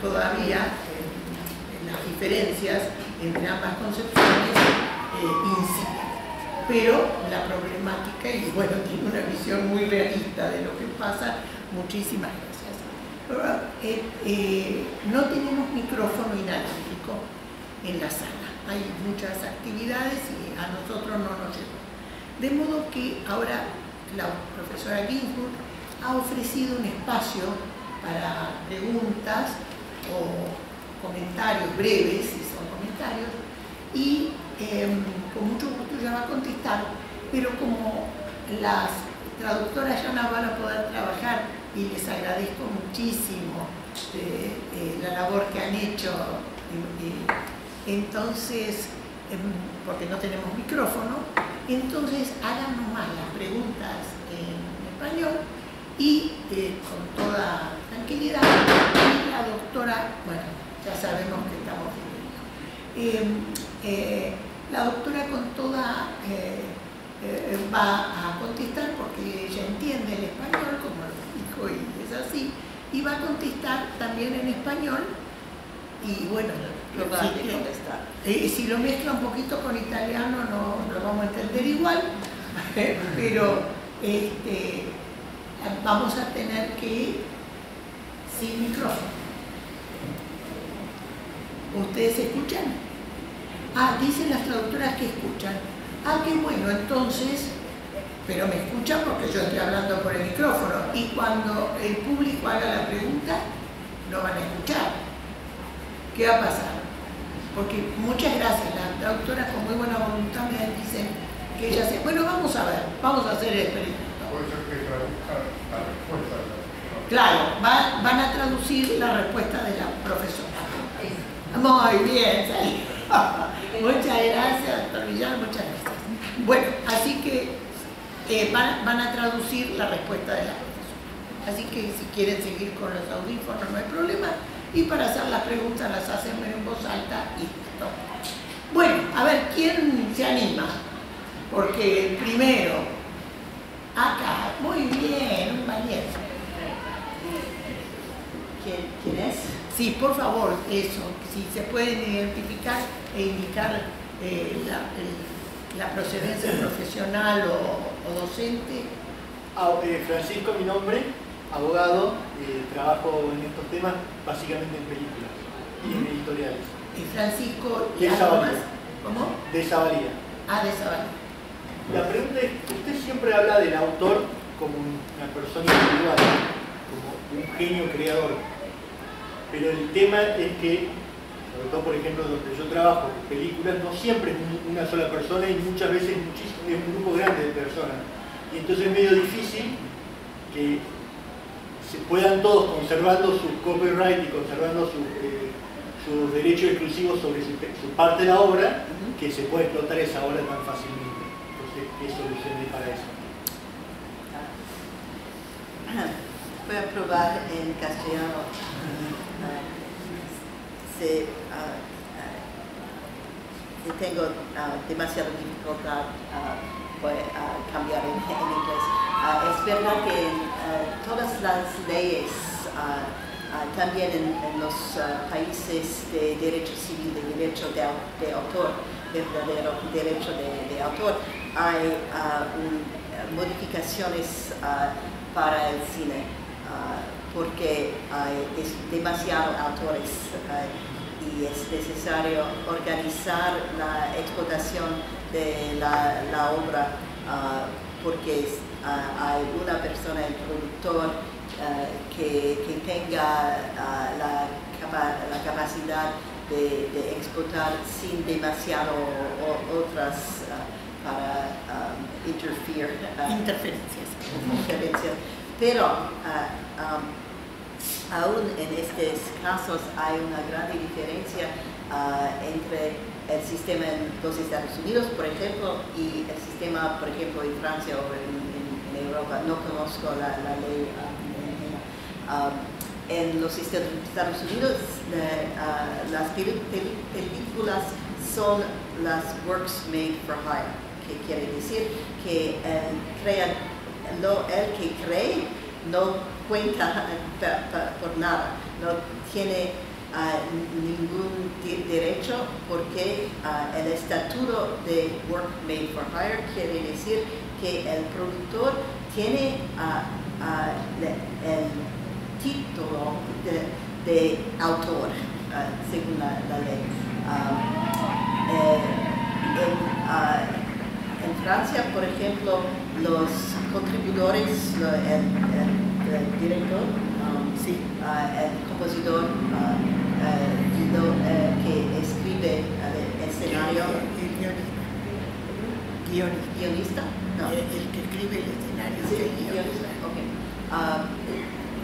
todavía eh, las diferencias entre ambas concepciones eh, inciden. Pero la problemática, y bueno, tiene una visión muy realista de lo que pasa, muchísimas gracias. Eh, eh, no tenemos micrófono inalámbrico en la sala, hay muchas actividades y a nosotros no nos llegó. De modo que ahora la profesora Ginsburg ha ofrecido un espacio para preguntas o comentarios breves, si son comentarios, y eh, con mucho gusto ya va a contestar, pero como las traductoras ya no van a poder trabajar y les agradezco muchísimo eh, eh, la labor que han hecho, entonces, em, porque no tenemos micrófono, entonces hagan nomás las preguntas en español y con toda tranquilidad, y la doctora, bueno, ya sabemos que estamos viviendo. Eh, la doctora con toda eh, eh, va a contestar porque ella entiende el español, como lo y es así, y va a contestar también en español y bueno, Lo va a contestar. eh, si lo mezcla un poquito con italiano no lo vamos a entender igual, pero este, vamos a tener que ir sin micrófono. ¿Ustedes escuchan? Ah, dicen las traductoras que escuchan. Ah, qué bueno, entonces, pero me escuchan porque yo estoy hablando por el micrófono y cuando el público haga la pregunta, no van a escuchar. ¿Qué va a pasar? Porque muchas gracias, las traductoras con muy buena voluntad me dicen que ellas se... Bueno, vamos a ver, vamos a hacer el experimento. La la Claro, va- van a traducir la respuesta de la profesora. Muy bien. Muchas gracias, doctor Villar, muchas gracias. Bueno, así que van, van a traducir la respuesta de la profesora. Así que si quieren seguir con los audífonos no hay problema. Y para hacer las preguntas las hacen en voz alta y listo. Bueno, a ver, ¿quién se anima? Porque primero, acá, muy bien, un valiente. ¿Quién, quién es? Sí, por favor, eso, si se pueden identificar e indicar eh, la, el- la procedencia profesional o, o docente. Ah, eh, Francisco, mi nombre, abogado, eh, trabajo en estos temas básicamente en películas y en editoriales. Y Francisco, ¿y De más? ¿Cómo? De esa valía. Ah, de Zabalía. La pregunta es, usted siempre habla del autor como una persona individual, como un genio creador, pero el tema es que, sobre todo por ejemplo donde yo trabajo, películas, no siempre es un- una sola persona y muchas veces es un grupo grande de personas. Y entonces es medio difícil que se puedan todos conservando su copyright y conservando su, eh, sus derechos exclusivos sobre su, su parte de la obra, que se puede explotar esa obra tan fácilmente. Entonces, ¿qué solución hay para eso? Voy a probar en castellano. Si, ah, ah, tengo ah, demasiada dificultad, voy a cambiar en, en inglés. Es verdad que ah, todas las leyes, también en, en los países de derecho civil, de derecho de, au- de autor, verdadero derecho de, autor, hay modificaciones para el cine, porque hay demasiados autores y es necesario organizar la explotación de la, la obra ah, porque ah, hay una persona, el productor, ah, que, que tenga la, capa- la capacidad de, de explotar sin demasiado o- otras para interfere, ah, Interferencias. interferencias. Pero am, aún en estos casos hay una gran diferencia ah, entre el sistema en los Estados Unidos, por ejemplo, y el sistema, por ejemplo, en Francia o en, en- en Europa, no conozco la, la ley. Um, en los Estados Unidos eh, uh, las películas son las works made for hire, que quiere decir que el, crea- lo- el que cree no cuenta por nada, no tiene ah, ningún derecho porque ah, el estatuto de work made for hire quiere decir que el productor tiene ah, el título de, autor, según la, ley. Eh, en Francia, por ejemplo, los contribuidores, el, el- el director, um, Sí. ah, el compositor lo, eh, que escribe el escenario, El guionista. Guionista. no. El, que escribe el escenario. Sí, el guionista. guionista, ok.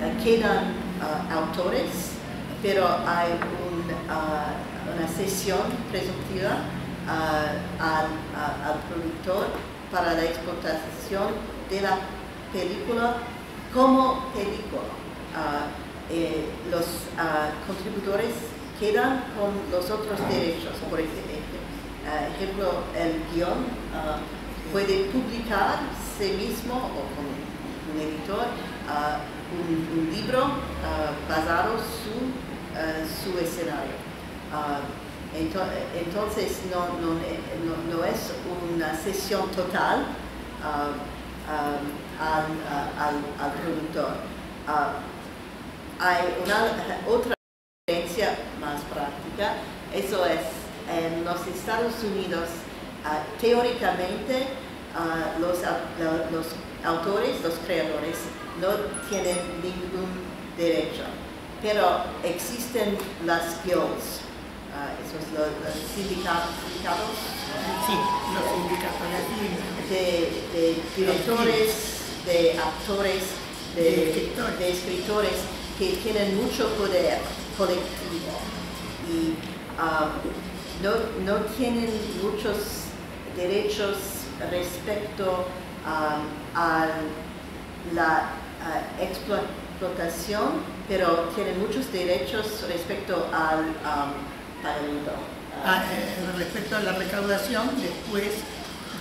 Eh, quedan autores, pero hay un, una sesión presuntiva al, al productor para la explotación de la película como película. Ah, eh, los ah, contributores quedan con los otros derechos. Por ej- ah, ejemplo, el guion ah, puede publicar sí mismo o con un editor ah, un, un libro ah, basado su, ah, su escenario. Ento- entonces no, es una sesión total ah, ah, al, ah, al- al productor. Hay otra diferencia más práctica, eso es en los Estados Unidos, teóricamente los, los autores, los creadores, no tienen ningún derecho, pero existen las guilds, esos los, los sindica- sindicatos Sí, los sindicatos de, de directores, de actores, de, De escritores. de escritores que tienen mucho poder colectivo. Y um, no, no tienen muchos derechos respecto um, a la uh, explotación, pero tienen muchos derechos respecto al um, talento. uh, Ah, eh, respecto a la recaudación, después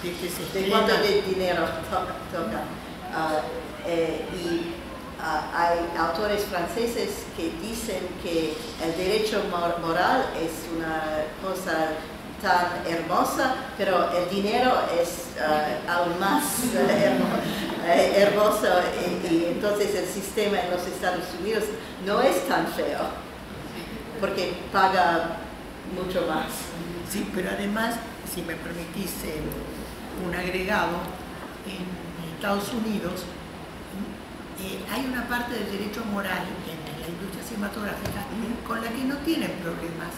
de que se de cuánto de dinero to- toca. Ah, eh, y ah, hay autores franceses que dicen que el derecho mor- moral es una cosa tan hermosa, pero el dinero es ah, aún más eh, hermoso y, y entonces el sistema en los Estados Unidos no es tan feo porque paga mucho más. Sí, pero además, si me permitís eh, un agregado, en Estados Unidos eh, hay una parte del derecho moral en la industria cinematográfica con la que no tienen problemas,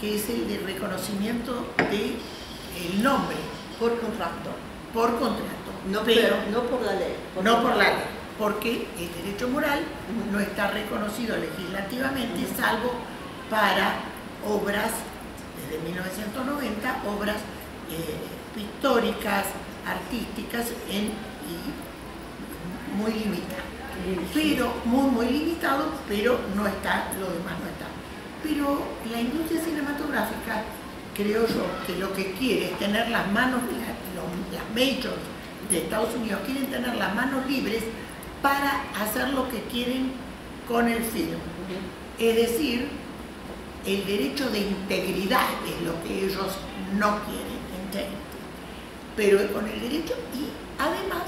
que es el de reconocimiento del nombre Por contrato. por contrato. No, pero no por la ley. no por la ley, porque el derecho moral no está reconocido legislativamente, salvo para obras, desde 1990, obras eh, pictóricas, artísticas, en, y muy limitadas. Pero, muy, muy limitado, pero no está, lo demás no está. Pero la industria cinematográfica, creo yo, que lo que quiere es tener las manos, la- lo- las majors de Estados Unidos quieren tener las manos libres para hacer lo que quieren con el film. Es decir, el derecho de integridad es lo que ellos no quieren, pero con el derecho y además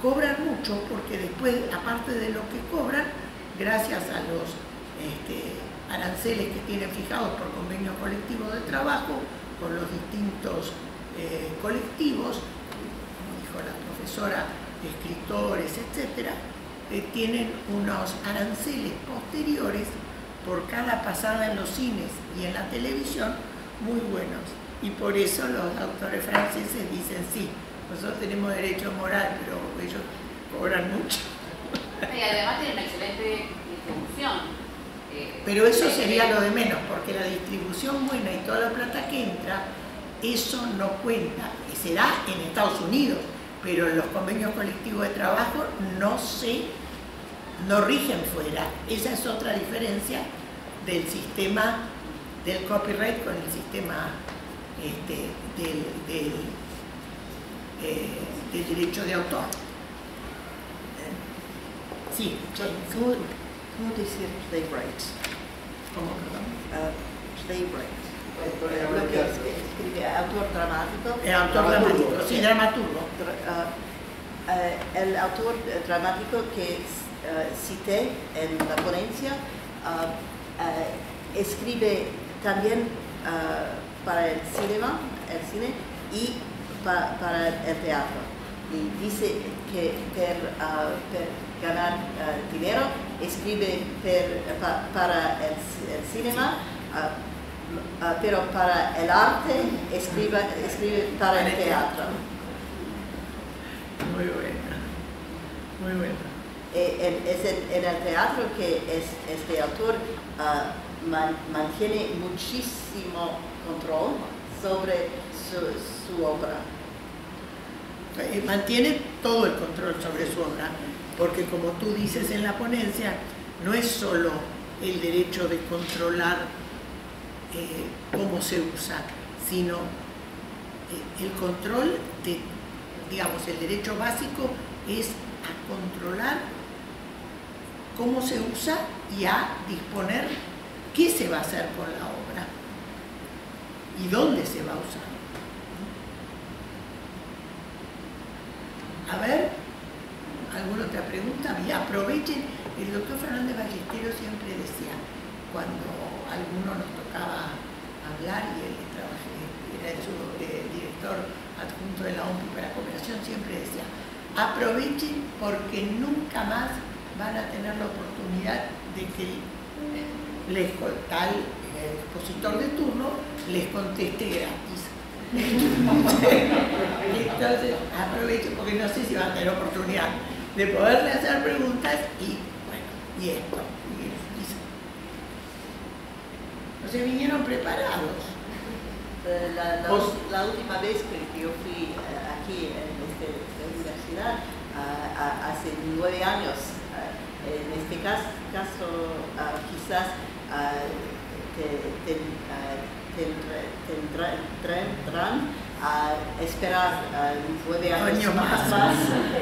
cobran mucho porque después, aparte de lo que cobran, gracias a los este, aranceles que tienen fijados por convenio colectivo de trabajo con los distintos eh, colectivos, como dijo la profesora, escritores, etcétera, eh, tienen unos aranceles posteriores por cada pasada en los cines y en la televisión muy buenos. Y por eso los autores franceses dicen, sí, nosotros tenemos derecho moral, pero ellos cobran mucho. Y además tiene una excelente distribución. Eh, Pero eso de- sería lo de menos, porque la distribución buena y toda la plata que entra, eso no cuenta. Será en Estados Unidos, pero los convenios colectivos de trabajo no se, no rigen fuera. Esa es otra diferencia del sistema del copyright con el sistema este, del, del, eh, del derecho de autor. Sí, ¿Cómo, cómo decir playwright? ¿cómo, perdón? Ah, playwright. Autor Lo que de es- escribe autor dramático. El autor dramático, sí, dramaturgo. Dra- ah, ah, el autor eh, dramático que ah, cité en la ponencia ah, ah, escribe también ah, para el cinema, el cine y pa- para el teatro. Y dice que per, ah, ganar dinero escribe para el, el cinema, pero para el arte escribe, escribe para el teatro. Muy buena, muy buena. Eh, es en, en el teatro que es- este autor ah, man- mantiene muchísimo control sobre su, su obra. Mantiene todo el control sobre su obra, porque como tú dices en la ponencia, no es solo el derecho de controlar eh, cómo se usa, sino eh, el control de, digamos, el derecho básico es a controlar cómo se usa y a disponer qué se va a hacer con la obra y dónde se va a usar. A ver, ¿alguna otra pregunta? Y aprovechen, el doctor Fernández Ballesteros siempre decía, cuando alguno nos tocaba hablar y él era su eh, director adjunto de la OMPI para cooperación, siempre decía, aprovechen porque nunca más van a tener la oportunidad de que les, tal el expositor de turno les conteste gratis. Entonces, aprovecho porque no sé si van a tener oportunidad de poderle hacer preguntas y, bueno, y esto. Y, y- no se vinieron preparados. Eh, La, la- Vos- la última vez que yo fui eh, aquí en este- esta universidad, hace nueve años, en este cas- caso, ah, quizás ah, te- ten- ah, tendrá- tendrán a esperar nueve años Año más, más.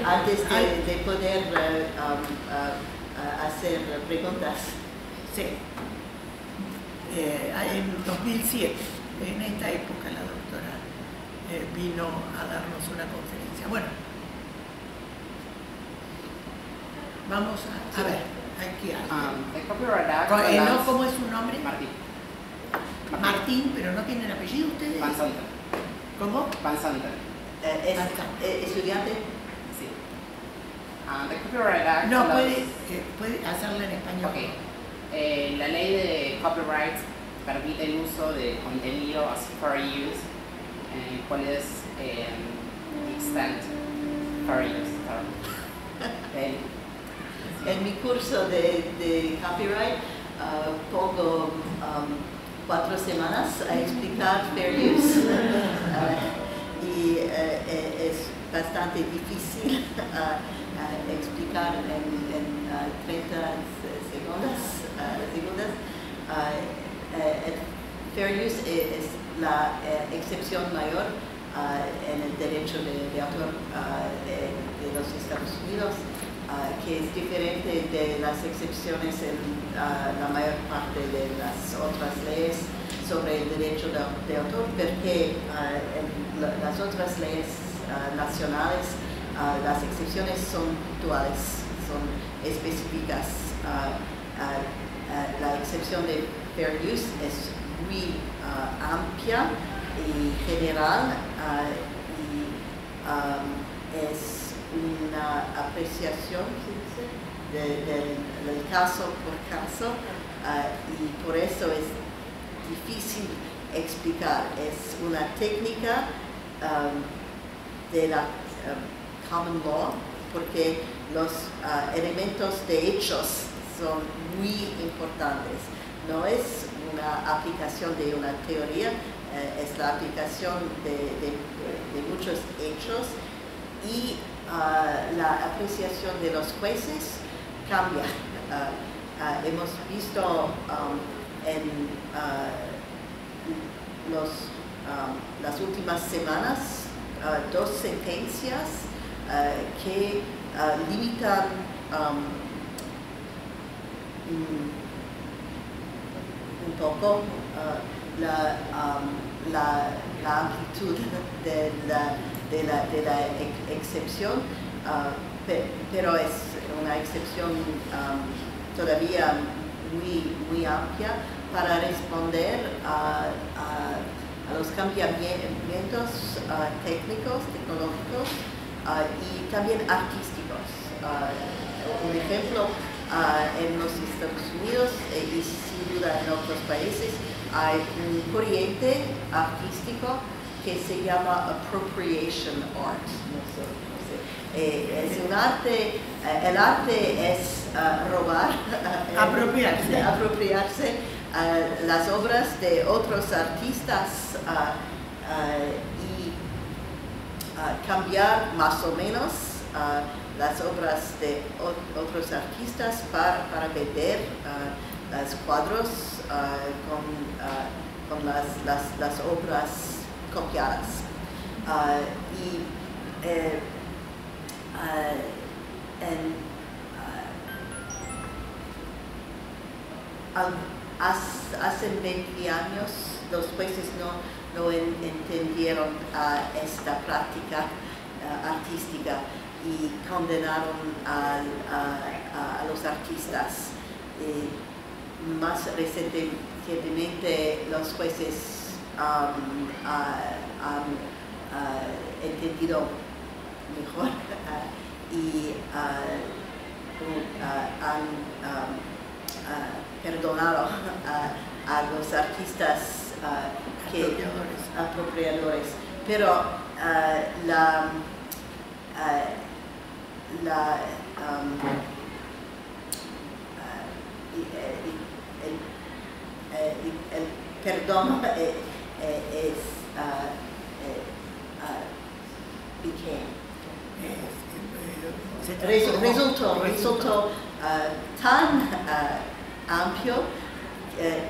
antes de, de poder um, hacer preguntas. Sí. Eh, en 2007, en esta época, la doctora eh, vino a darnos una conferencia. Bueno, vamos a, a ver, aquí hay. Um, Act Co- eh, no, ¿Cómo es su nombre? Martín. Martín, pero no tienen apellido ustedes. Van Santer. ¿Cómo? Van Santer. Eh, es, eh, estudiante Sí. The Copyright Act No, puede, eh, puede hacerla en español. Ok. Eh, la ley de copyright permite el uso de contenido as fair use, eh, cuál es eh, the extent fair use. En mi curso de, de copyright ah, pongo um, cuatro semanas a explicar fair use Ah, y eh, eh, es bastante difícil ah, explicar en, en ah, 30 se- segundos. segundos. Eh, el fair use e- es la excepción mayor en el derecho de, de autor de, de los Estados Unidos ah, que es diferente de las excepciones en ah, la mayor parte de las otras leyes sobre el derecho de, autor, porque ah, en la- las otras leyes nacionales las excepciones son puntuales, son específicas. La excepción de fair use es muy amplia y general y es una apreciación del, caso por caso ah, y por eso es difícil explicar. Es una técnica de la common law porque los ah, elementos de hechos son muy importantes. No es una aplicación de una teoría, eh, es la aplicación de- de muchos hechos y ah, la apreciación de los jueces cambia. Ah, hemos visto um, en los, um, las últimas semanas dos sentencias que limitan um, mm, un poco la, um, la, la amplitud de la, de la, de la ex- excepción, pe- pero es una excepción um, todavía muy, muy amplia para responder a, a- a los cambiamientos ah, técnicos, tecnológicos ah, y también artísticos. Un ejemplo, en los Estados Unidos eh, y sin duda en otros países hay un corriente artístico que se llama appropriation art. No sé, no sé. Eh, es un arte, eh, el arte es ah, robar, Apropiarse. apropiarse ah, las obras de otros artistas ah, y cambiar más o menos las obras de otros artistas para, para vender los cuadros con, con las, las- las obras copiadas. Ah, y eh, al- haz- hace 20 años los jueces no, no en- entendieron esta práctica artística y condenaron a, a- a los artistas. Eh, más recientemente los jueces am, ah, han ah, entendido mejor ah, y han ah, perdonado a, los artistas que Apropiadores. apropiadores. Pero la, la y- eh, y- el, eh, y el perdón ah, became. Resultó, resultó tan amplio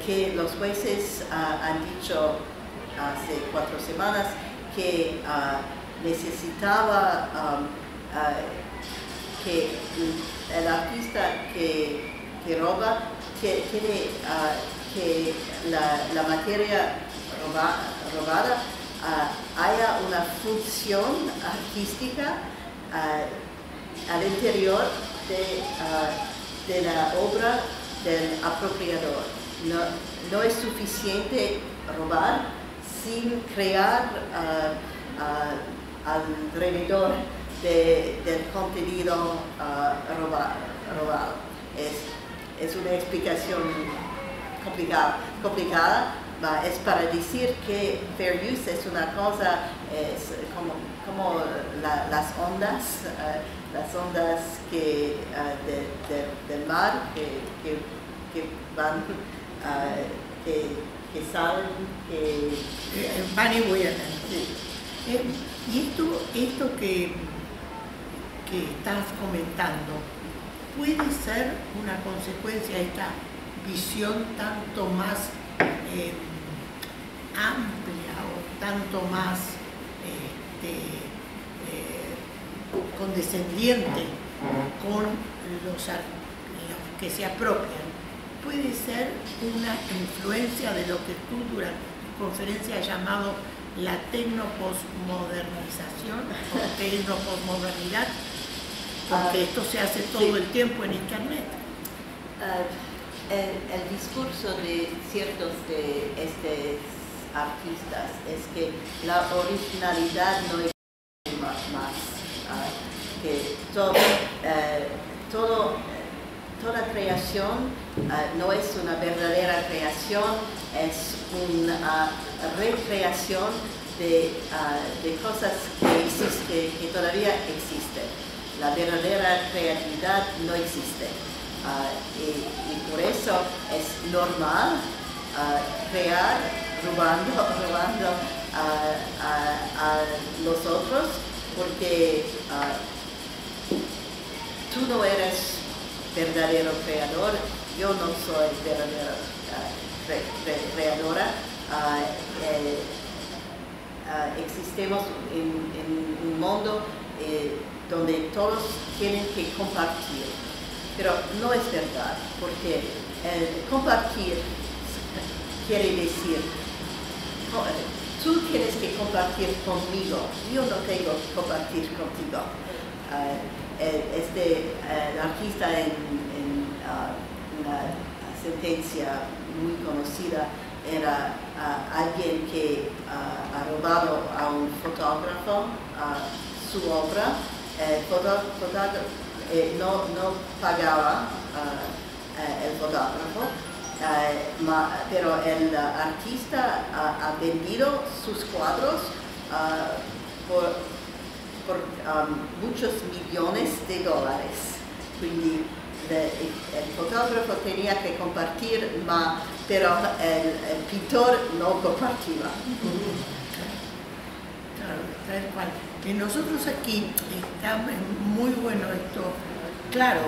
que los jueces ah, han dicho hace cuatro semanas que ah, necesitaba am, ah, que el artista que, que roba que tiene ah, que la, la materia roba- robada ah, haya una función artística ah, al interior de, ah, de la obra del apropiador. No, no es suficiente robar sin crear alrededor de- del contenido roba- robado. Es, es una explicación complicada, complicada va, es para decir que fair use es una cosa, es como, como la- las ondas, eh, las ondas que, de- de- del mar que, que, que van, eh, que, que salen, que... Van y vuelven. sí. Eh, y esto, esto que, que estás comentando, puede ser una consecuencia de esta visión tanto más eh, amplia o tanto más este, eh, condescendiente con los, que se apropian. Puede ser una influencia de lo que tú durante tu conferencia has llamado la tecnoposmodernización o tecnoposmodernidad, porque Ah, esto se hace sí. todo el tiempo en Internet. Ah, el, el discurso de ciertos de estos artistas es que la originalidad no es más, ah, que eh, todo, toda creación ah, no es una verdadera creación, es una recreación de, ah, de cosas que, existe, que todavía existen. La verdadera creatividad no existe. Ah, y, por eso es normal ah, crear robando, robando a, a- los otros porque ah, tú no eres verdadero creador, yo no soy verdadera cre- creadora. Ah, eh, ah, existemos en, en un mundo eh, donde todos tienen que compartir, pero no es verdad, porque el compartir quiere decir tú tienes que compartir conmigo, yo no tengo que compartir contigo. Eh, este eh, el artista en, ah, una sentencia muy conocida era ah, alguien que ah, ha robado a un fotógrafo su obra, no, no pagaba el fotógrafo, eh, pero el ah, artista ha, vendido sus cuadros ah, por, por um, muchos millones de dólares. Quindi el, el fotógrafo tenía que compartir, pero el, el pintor no compartía. Claro, tal cual. Y nosotros aquí está muy bueno esto. Claro,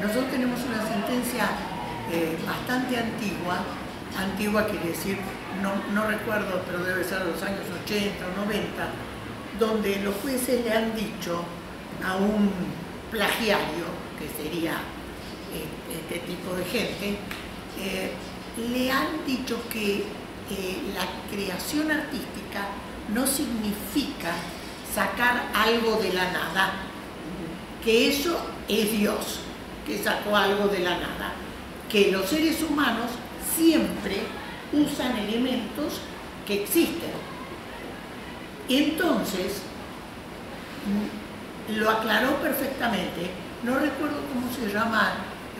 nosotros tenemos una sentencia eh, bastante antigua, antigua quiere decir, no, no recuerdo, pero debe ser los años 80 o 90, donde los jueces le han dicho a un plagiario, que sería eh, este tipo de gente, eh, le han dicho que la creación artística no significa sacar algo de la nada, que eso es Dios, que sacó algo de la nada, que los seres humanos siempre usan elementos que existen. Entonces, lo aclaró perfectamente, no recuerdo cómo se llama,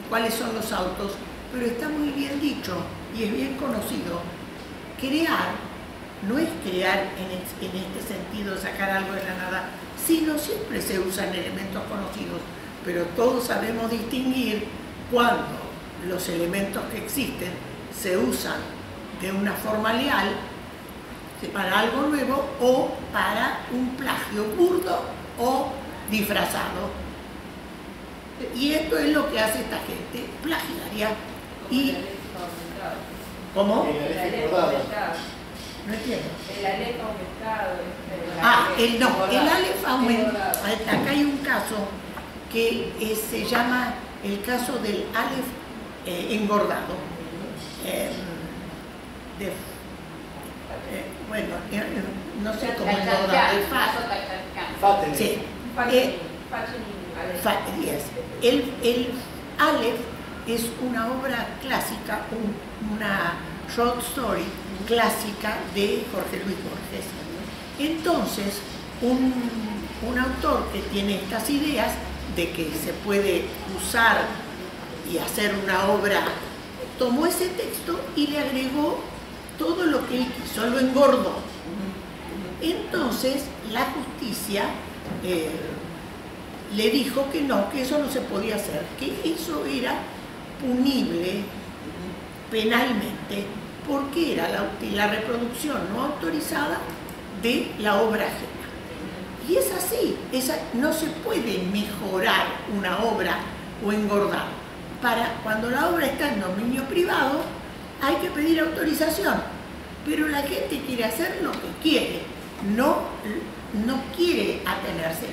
cuáles son los autos, pero está muy bien dicho y es bien conocido. Crear no es crear en, en este sentido, sacar algo de la nada, sino siempre se usan elementos conocidos, pero todos sabemos distinguir cuando los elementos que existen se usan de una forma leal para algo nuevo o para un plagio burdo o disfrazado. Y esto es lo que hace esta gente, plagiaria. ¿Y cómo? Aleph bordado. aumentado. No entiendo. El Aleph aumentado. el Ah, el, no, el bordado. Aleph aumenta. Bordado. Acá hay un caso que eh, se llama el caso del Aleph eh, engordado. Eh, de- eh, bueno, eh, no sé cómo engordado. el fa- Faten. Sí. Fachen- Eh, yes. El, el Aleph es una obra clásica, un- una short story clásica de Jorge Luis Borges. Entonces, un, un autor que tiene estas ideas de que se puede usar y hacer una obra, tomó ese texto y le agregó todo lo que él quiso, lo engordó. Entonces, la justicia eh, le dijo que no, que eso no se podía hacer, que eso era punible penalmente porque era la, la reproducción no autorizada de la obra ajena. Y es así, esa, no se puede mejorar una obra o engordar. Para, cuando la obra está en dominio privado, hay que pedir autorización, pero la gente quiere hacer lo que quiere, no, no quiere atenerse.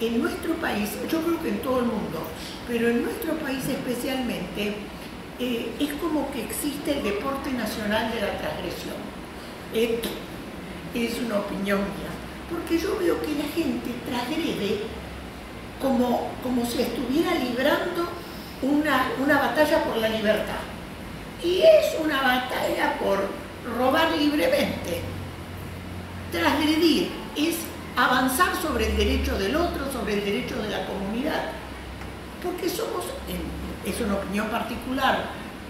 En nuestro país, yo creo que en todo el mundo, pero en nuestro país especialmente, eh, es como que existe el deporte nacional de la transgresión. Es una opinión mía, porque yo veo que la gente transgrede como, como si estuviera librando una, una batalla por la libertad. Y es una batalla por robar libremente. Transgredir es avanzar sobre el derecho del otro, sobre el derecho de la comunidad, porque somos, es una opinión particular,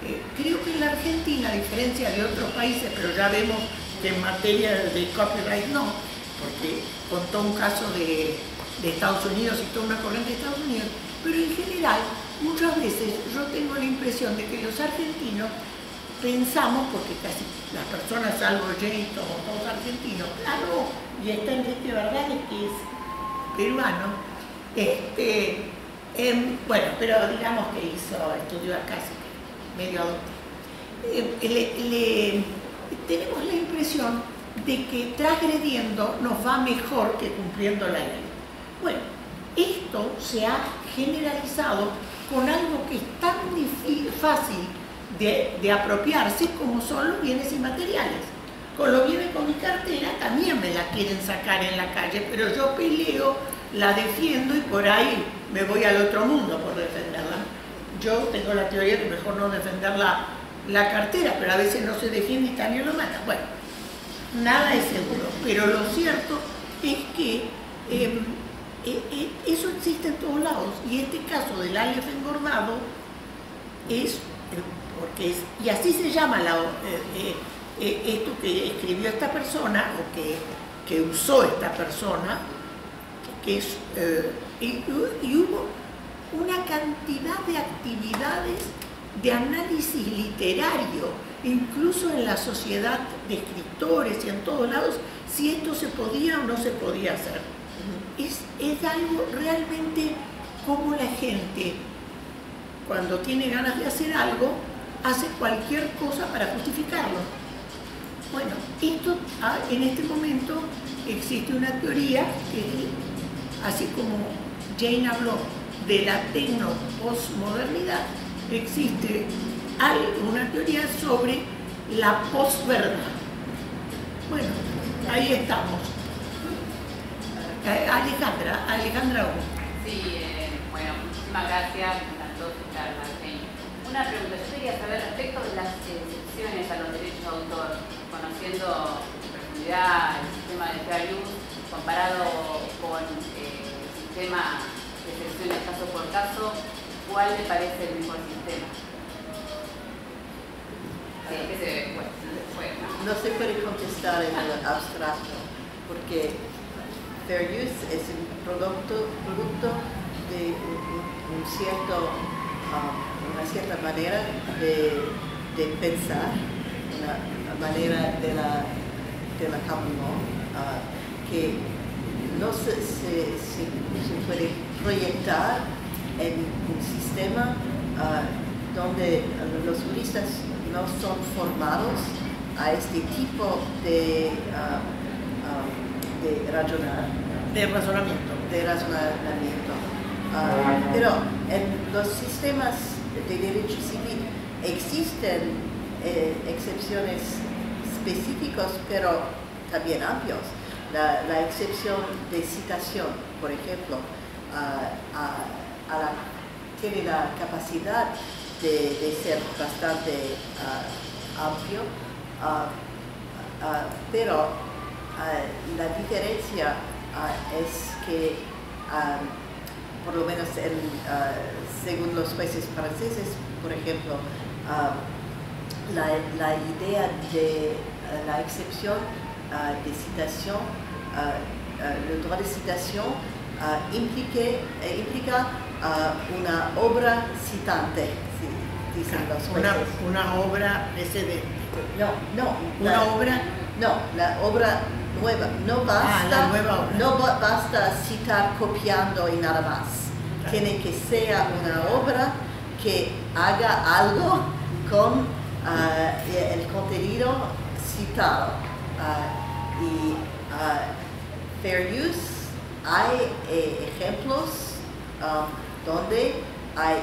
eh, creo que en la Argentina, a diferencia de otros países, pero ya vemos que en materia de copyright no, porque contó un caso de, de Estados Unidos y toda una corriente de Estados Unidos, pero en general, muchas veces yo tengo la impresión de que los argentinos pensamos, porque casi las personas, salvo Jay, somos todos argentinos, claro, y está Enrique Verdades, que es peruano, este, em, bueno, pero digamos que hizo, estudió acá, medio le- le- tenemos la impresión de que transgrediendo nos va mejor que cumpliendo la ley. Bueno, esto se ha generalizado con algo que es tan fácil de, apropiarse como son los bienes inmateriales. Con los bienes con mi cartera también me la quieren sacar en la calle, pero yo peleo, la defiendo y por ahí me voy al otro mundo por defenderla. Yo tengo la teoría que mejor no defender la, la cartera, pero a veces no se defiende y también lo mata. Bueno, nada es seguro, pero lo cierto es que eh, eso existe en todos lados y este caso del Aleph engordado es, eh, porque es, y así se llama la, eh, eh, esto que escribió esta persona o que, que usó esta persona, que es, y hubo una cantidad de actividades de análisis literario, incluso en la sociedad de escritores y en todos lados, si esto se podía o no se podía hacer. Es, algo realmente como la gente, cuando tiene ganas de hacer algo, hace cualquier cosa para justificarlo. Bueno, ah, en este momento existe una teoría que, así como Jane habló de la tecno-posmodernidad, existe una teoría sobre la posverdad. Bueno, ahí estamos. Eh, Alejandra, Alejandra Hugo. Sí, eh, bueno, muchísimas gracias, me encantó escucharla, Jane. Una pregunta, yo quería saber respecto de las excepciones a los derechos de autor, conociendo en profundidad el sistema de fair use comparado con eh, el sistema de excepciones caso por caso, ¿cuál le parece el mejor sistema? Sí, que se fue, se fue, ¿no? No se puede contestar en el abstracto, porque fair use es un producto, producto de un, cierto, um, una cierta manera de, de pensar, una, manera de la, de la ah, que no se, se, se- puede proyectar en un sistema ah, donde los juristas no son formados a este tipo de, ah, ah, de razonar, de razonamiento. de razonamiento. Ah, pero en los sistemas de derecho civil existen eh, excepciones específicas, pero también amplios. La, excepción de citación, por ejemplo, ah, tiene la capacidad de, ser bastante ah, amplio, pero ah, la diferencia ah, es que, ah, por lo menos en, ah, según los jueces franceses, por ejemplo, la, la idea de la excepción de citación, el droit de citación implique- eh, implica una obra citante, si- dicen los Una, jueces. una obra precedente. No, no. Una la- obra No, la obra nueva. No basta, Ah, nueva obra. no ba- basta citar copiando y nada más. Tiene que ser una obra que haga algo con ah, el contenido citado. Ah, y ah, fair use, hay eh, ejemplos ah, donde hay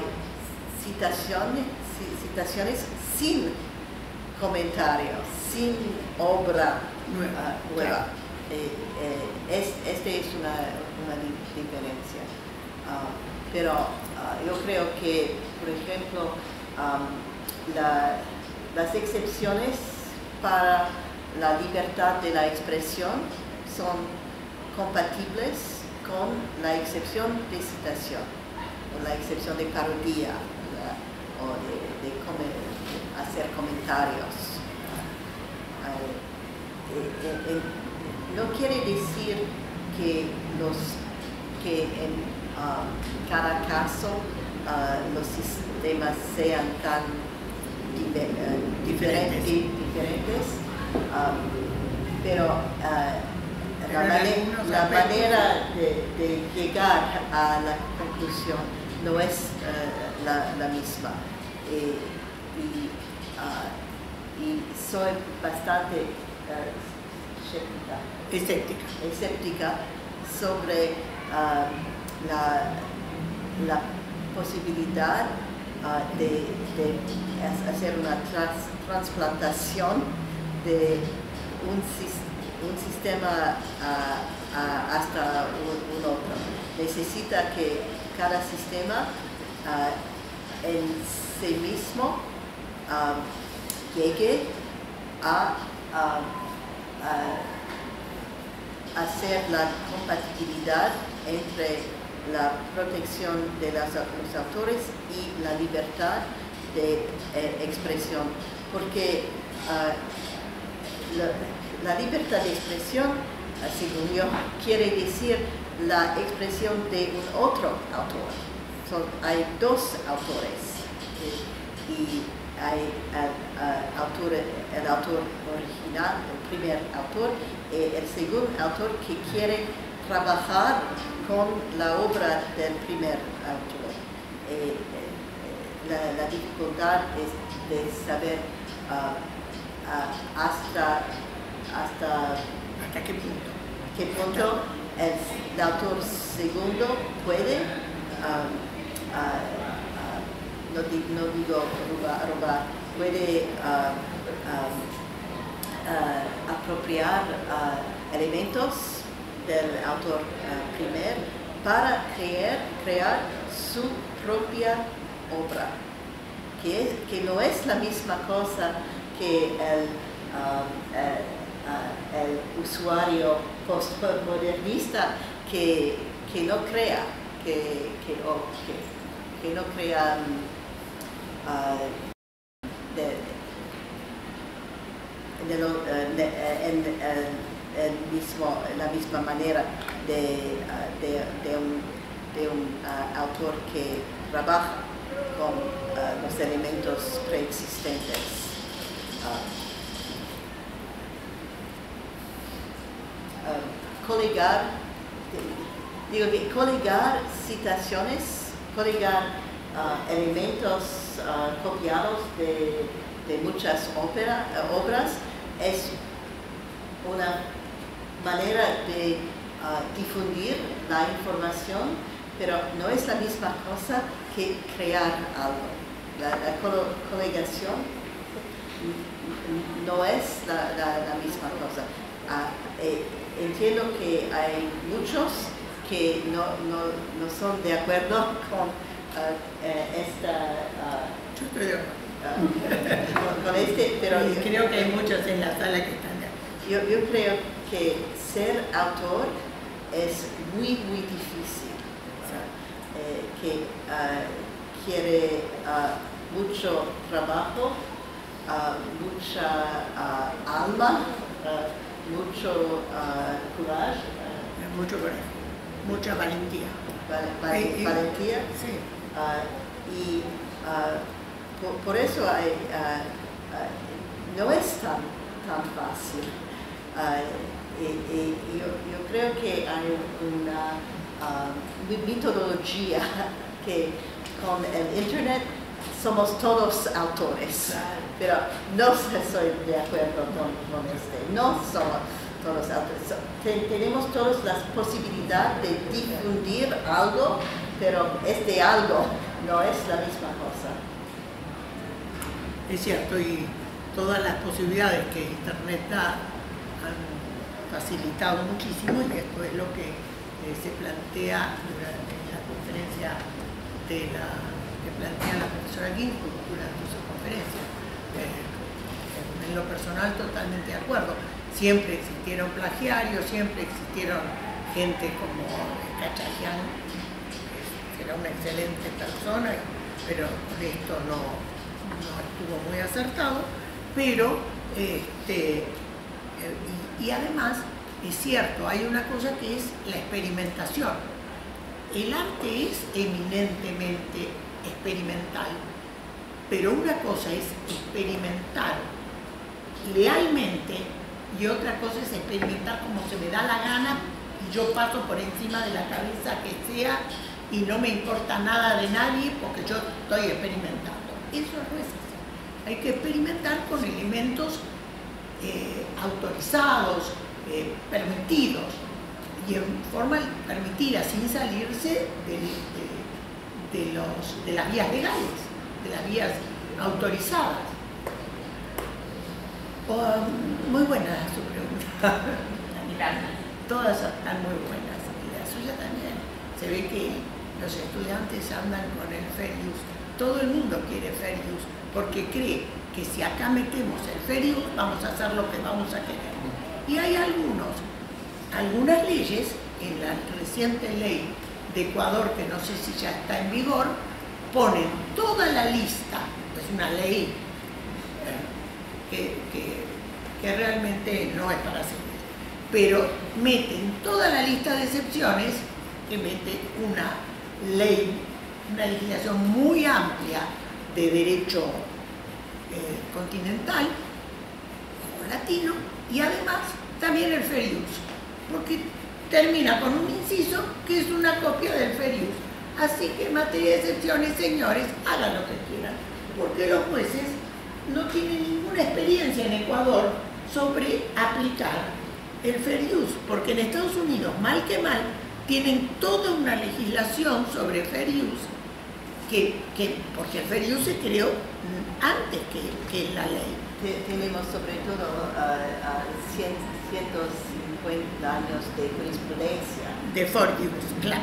citaciones, ci- citaciones sin comentarios, sin obra Nueva, nueva. Eh, eh, es, este es una, una di- diferencia. Ah, pero ah, yo creo que, por ejemplo, la- las excepciones para la libertad de la expresión son compatibles con la excepción de citación o la excepción de parodia ¿verdad? o de, de come- de hacer comentarios. Ah, eh, no quiere decir que los que en ah, cada caso ah, los sistemas sean tan eh, diferen- Diferentes. di- diferentes, ah, pero la, la manera de, de llegar a la conclusión no es eh, la, la misma. Eh, y, y soy bastante escéptica sobre ah, la, la posibilidad ah, de, de ha- hacer una trans- transplantación de un, un sistema ah, hasta un, un otro. Necesita que cada sistema ah, en sí mismo ah, llegue a, a- hacer la compatibilidad entre la protección de los autores y la libertad de eh, expresión, porque ah, la, libertad de expresión, según yo, quiere decir la expresión de un otro autor. Son- hay dos autores y hay el, autor, el autor original, el primer autor, y el segundo autor que quiere trabajar con la obra del primer autor. Eh, eh, la, la dificultad es de saber ah, ah, hasta, hasta ¿Hasta qué punto? qué punto el, el autor segundo puede, ah, no, no digo robar, robar, puede ah, apropiar ah, elementos del autor ah, primer para crear, crear su propia obra que, que no es la misma cosa que el, um, eh, el usuario postmodernista que, que no crea, que, que, o que, no crea de eh, eh, en, en la misma manera de, ah, un, ah, autor que trabaja con ah, los elementos preexistentes. Coligar, digo que coligar citaciones, coligar ah, elementos copiados de, muchas obras es una manera de ah, difundir la información, pero no es la misma cosa que crear algo. La, la colo- coligación n- no es la, la- la misma cosa. Ah, eh, entiendo que hay muchos que no, no- no son de acuerdo con ah, eh, esta... Yo con, este, pero Y creo que hay muchos en la sala que están yo, yo creo que ser autor es muy, muy difícil. eh, que ah, quiere ah, mucho trabajo, ah, mucha alma, mucho courage, ah, Mucho coraje, mucha valentía. val- val- valentía. Sí. Y por, por eso hay, no es tan, tan fácil. Y, y yo, yo creo que hay una metodología que con el Internet somos todos autores, pero no estoy de acuerdo con, con este, no somos todos autores. Tenemos todos la posibilidad de difundir algo, pero este algo no es la misma cosa. Es cierto, y todas las posibilidades que Internet da han facilitado muchísimo y esto es lo que eh, se plantea durante la conferencia de la que plantea la profesora Ginsburg durante su conferencia. Eh, en lo personal totalmente de acuerdo. Siempre existieron plagiarios, siempre existieron gente como Cachayan, que era una excelente persona, pero esto no estuvo muy acertado, pero este, eh, y, además es cierto, hay una cosa que es la experimentación. El arte es eminentemente experimental, pero una cosa es experimentar lealmente y otra cosa es experimentar como se me da la gana y yo paso por encima de la cabeza que sea y no me importa nada de nadie porque yo estoy experimentando. Eso es así. Hay que experimentar con elementos eh, autorizados, eh, permitidos y en forma permitida, sin salirse de, de- de los, de las vías legales, de las vías autorizadas. Um, muy buena su pregunta. Todas están muy buenas y la suya también. Se ve que los estudiantes andan con el fair use. Todo el mundo quiere fair porque cree que si acá metemos el fair vamos a hacer lo que vamos a querer. Y hay algunos, algunas leyes, en la reciente ley de Ecuador, que no sé si ya está en vigor, ponen toda la lista, es una ley eh, que realmente no es para seguir, pero meten toda la lista de excepciones que mete una ley, una legislación muy amplia de derecho eh, continental o latino y además también el fair porque termina con un inciso que es una copia del fair use. Así que en materia de excepciones, señores, hagan lo que quieran, porque los jueces no tienen ninguna experiencia en Ecuador sobre aplicar el fair porque en Estados Unidos, mal que mal, tienen toda una legislación sobre fair que, que- porque el fair use se creó antes que, que la ley. Te- Tenemos sobre todo ah, ah, cien- 150 años de jurisprudencia. de Forgius, claro.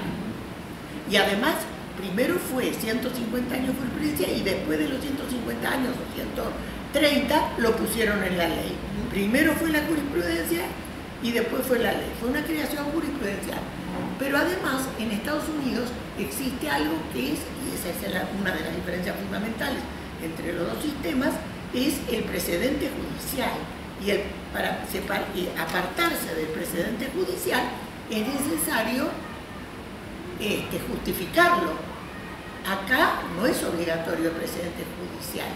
Y además, primero fue 150 años de jurisprudencia y después de los 150 años o 130 lo pusieron en la ley. Primero fue la jurisprudencia y después fue la ley. Fue una creación jurisprudencial. Pero además, en Estados Unidos existe algo que es, y esa es una de las diferencias fundamentales entre los dos sistemas, es el precedente judicial. Y el- para separ- y apartarse del precedente judicial es necesario este, justificarlo. Acá no es obligatorio el precedente judicial,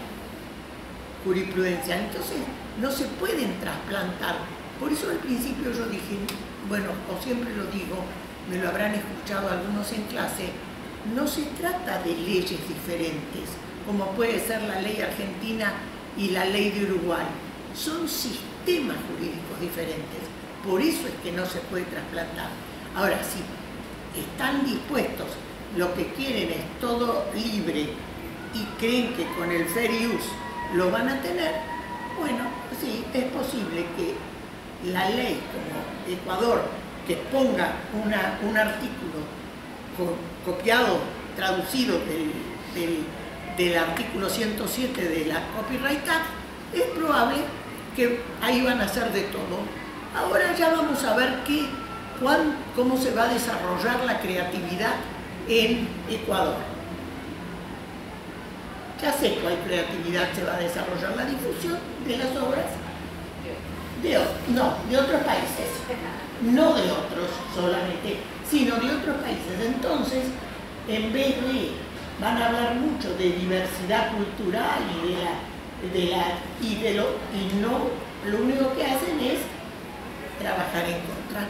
jurisprudencia, entonces no se pueden trasplantar. Por eso al principio yo dije, bueno, o siempre lo digo, me lo habrán escuchado algunos en clase, no se trata de leyes diferentes, como puede ser la ley argentina y la ley de Uruguay. Son sistemas jurídicos diferentes, por eso es que no se puede trasplantar. Ahora, si están dispuestos, lo que quieren es todo libre y creen que con el fair use lo van a tener, bueno, sí, es posible que la ley como Ecuador, que ponga una- un artículo co- copiado, traducido del, del- del artículo 107 de la Copyright Act, es probable que ahí van a hacer de todo. Ahora ya vamos a ver qué, cuán- cómo se va a desarrollar la creatividad en Ecuador. Ya sé cuál creatividad se va a desarrollar, la difusión de las obras no, de otros países, no de otros solamente, sino de otros países. Entonces, en vez de, van a hablar mucho de diversidad cultural y de la, y de lo, y no, lo único que hacen es trabajar en contra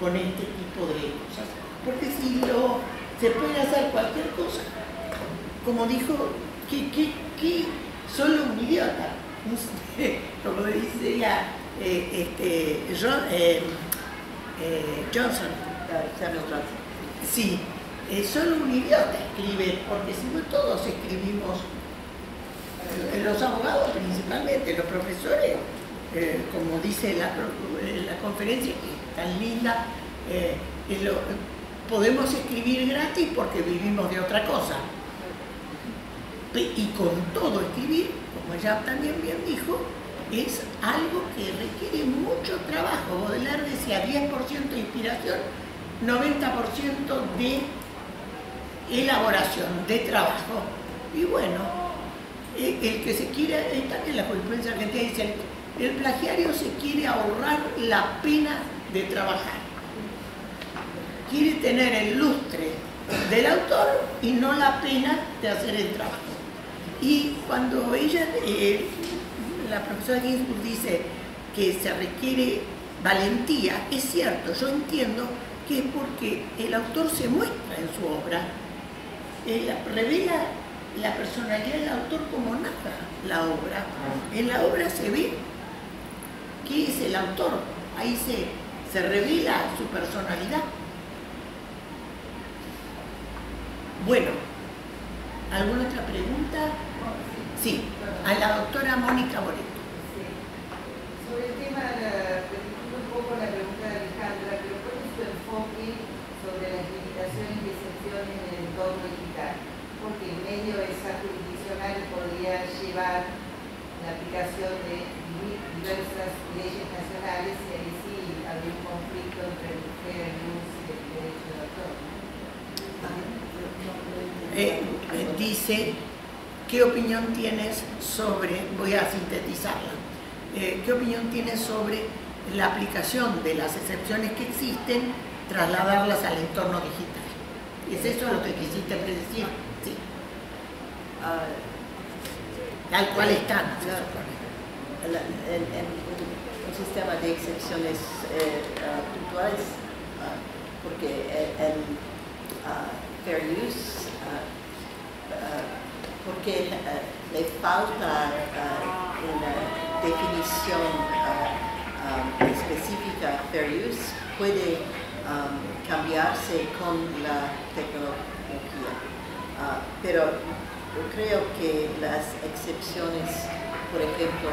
con este tipo de cosas. Porque si lo, se puede hacer cualquier cosa, como dijo, que solo un idiota, como dice ya eh, este, John- eh, eh, Johnson, Johnson. sí, solo un idiota escribe, porque si no todos escribimos, los abogados principalmente, los profesores, como dice la, conferencia, que es tan linda, podemos escribir gratis porque vivimos de otra cosa. Y con todo escribir, como ella también bien dijo, es algo que requiere mucho trabajo. Baudelaire decía 10% de inspiración, 90% de elaboración, de trabajo. Y bueno, eh, el que se quiere, eh, también la jurisprudencia argentina dice, el, el plagiario se quiere ahorrar la pena de trabajar. Quiere tener el lustre del autor y no la pena de hacer el trabajo. Y cuando ella, eh, la profesora Ginsburg dice que se requiere valentía, es cierto, yo entiendo que es porque el autor se muestra en su obra, eh, revela la personalidad del autor como nada la obra. En la obra se ve qué es el autor, ahí se, se revela su personalidad. Bueno, ¿alguna otra pregunta? Sí, a la doctora Mónica Boreto. Sí. Sobre el tema, repitiendo un poco la pregunta de Alejandra, pero ¿cuál es tu enfoque sobre las limitaciones y excepciones en el entorno digital? Porque en medio de esa jurisdiccional podría llevar la aplicación de di- diversas leyes nacionales y ahí sí habría un conflicto entre el use y el derecho de autor. Eh, eh, dice, ¿qué opinión tienes sobre, voy a sintetizarla, eh, ¿qué opinión tienes sobre la aplicación de las excepciones que existen, trasladarlas al entorno digital? ¿Es eso lo que quisiste predecir? Sí, tal cual están. en, un, sistema de excepciones eh, ah, puntuales, ah, porque el, el, ah, fair use, porque ah, le falta ah, una definición ah, ah, específica fair use, puede ah, cambiarse con la tecnología. Ah, pero yo creo que las excepciones, por ejemplo,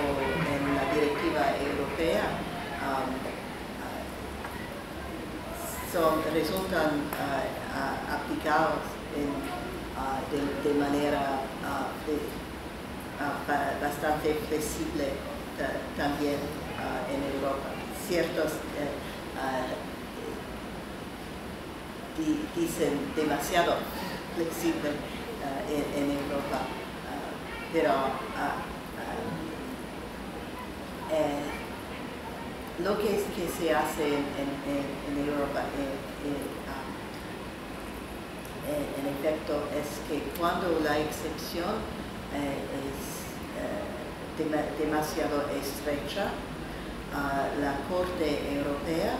en la directiva europea, um, ah, son, resultan ah, aplicados de manera ah, ah, ba- bastante flexible ta- también ah, en Europa. Ciertos di- dicen demasiado flexible en, Europa, pero eh, lo que, es, que se hace en, en- en- Europa eh, eh, eh, en efecto es que cuando la excepción eh, es eh, dema- demasiado estrecha, ah, la Corte Europea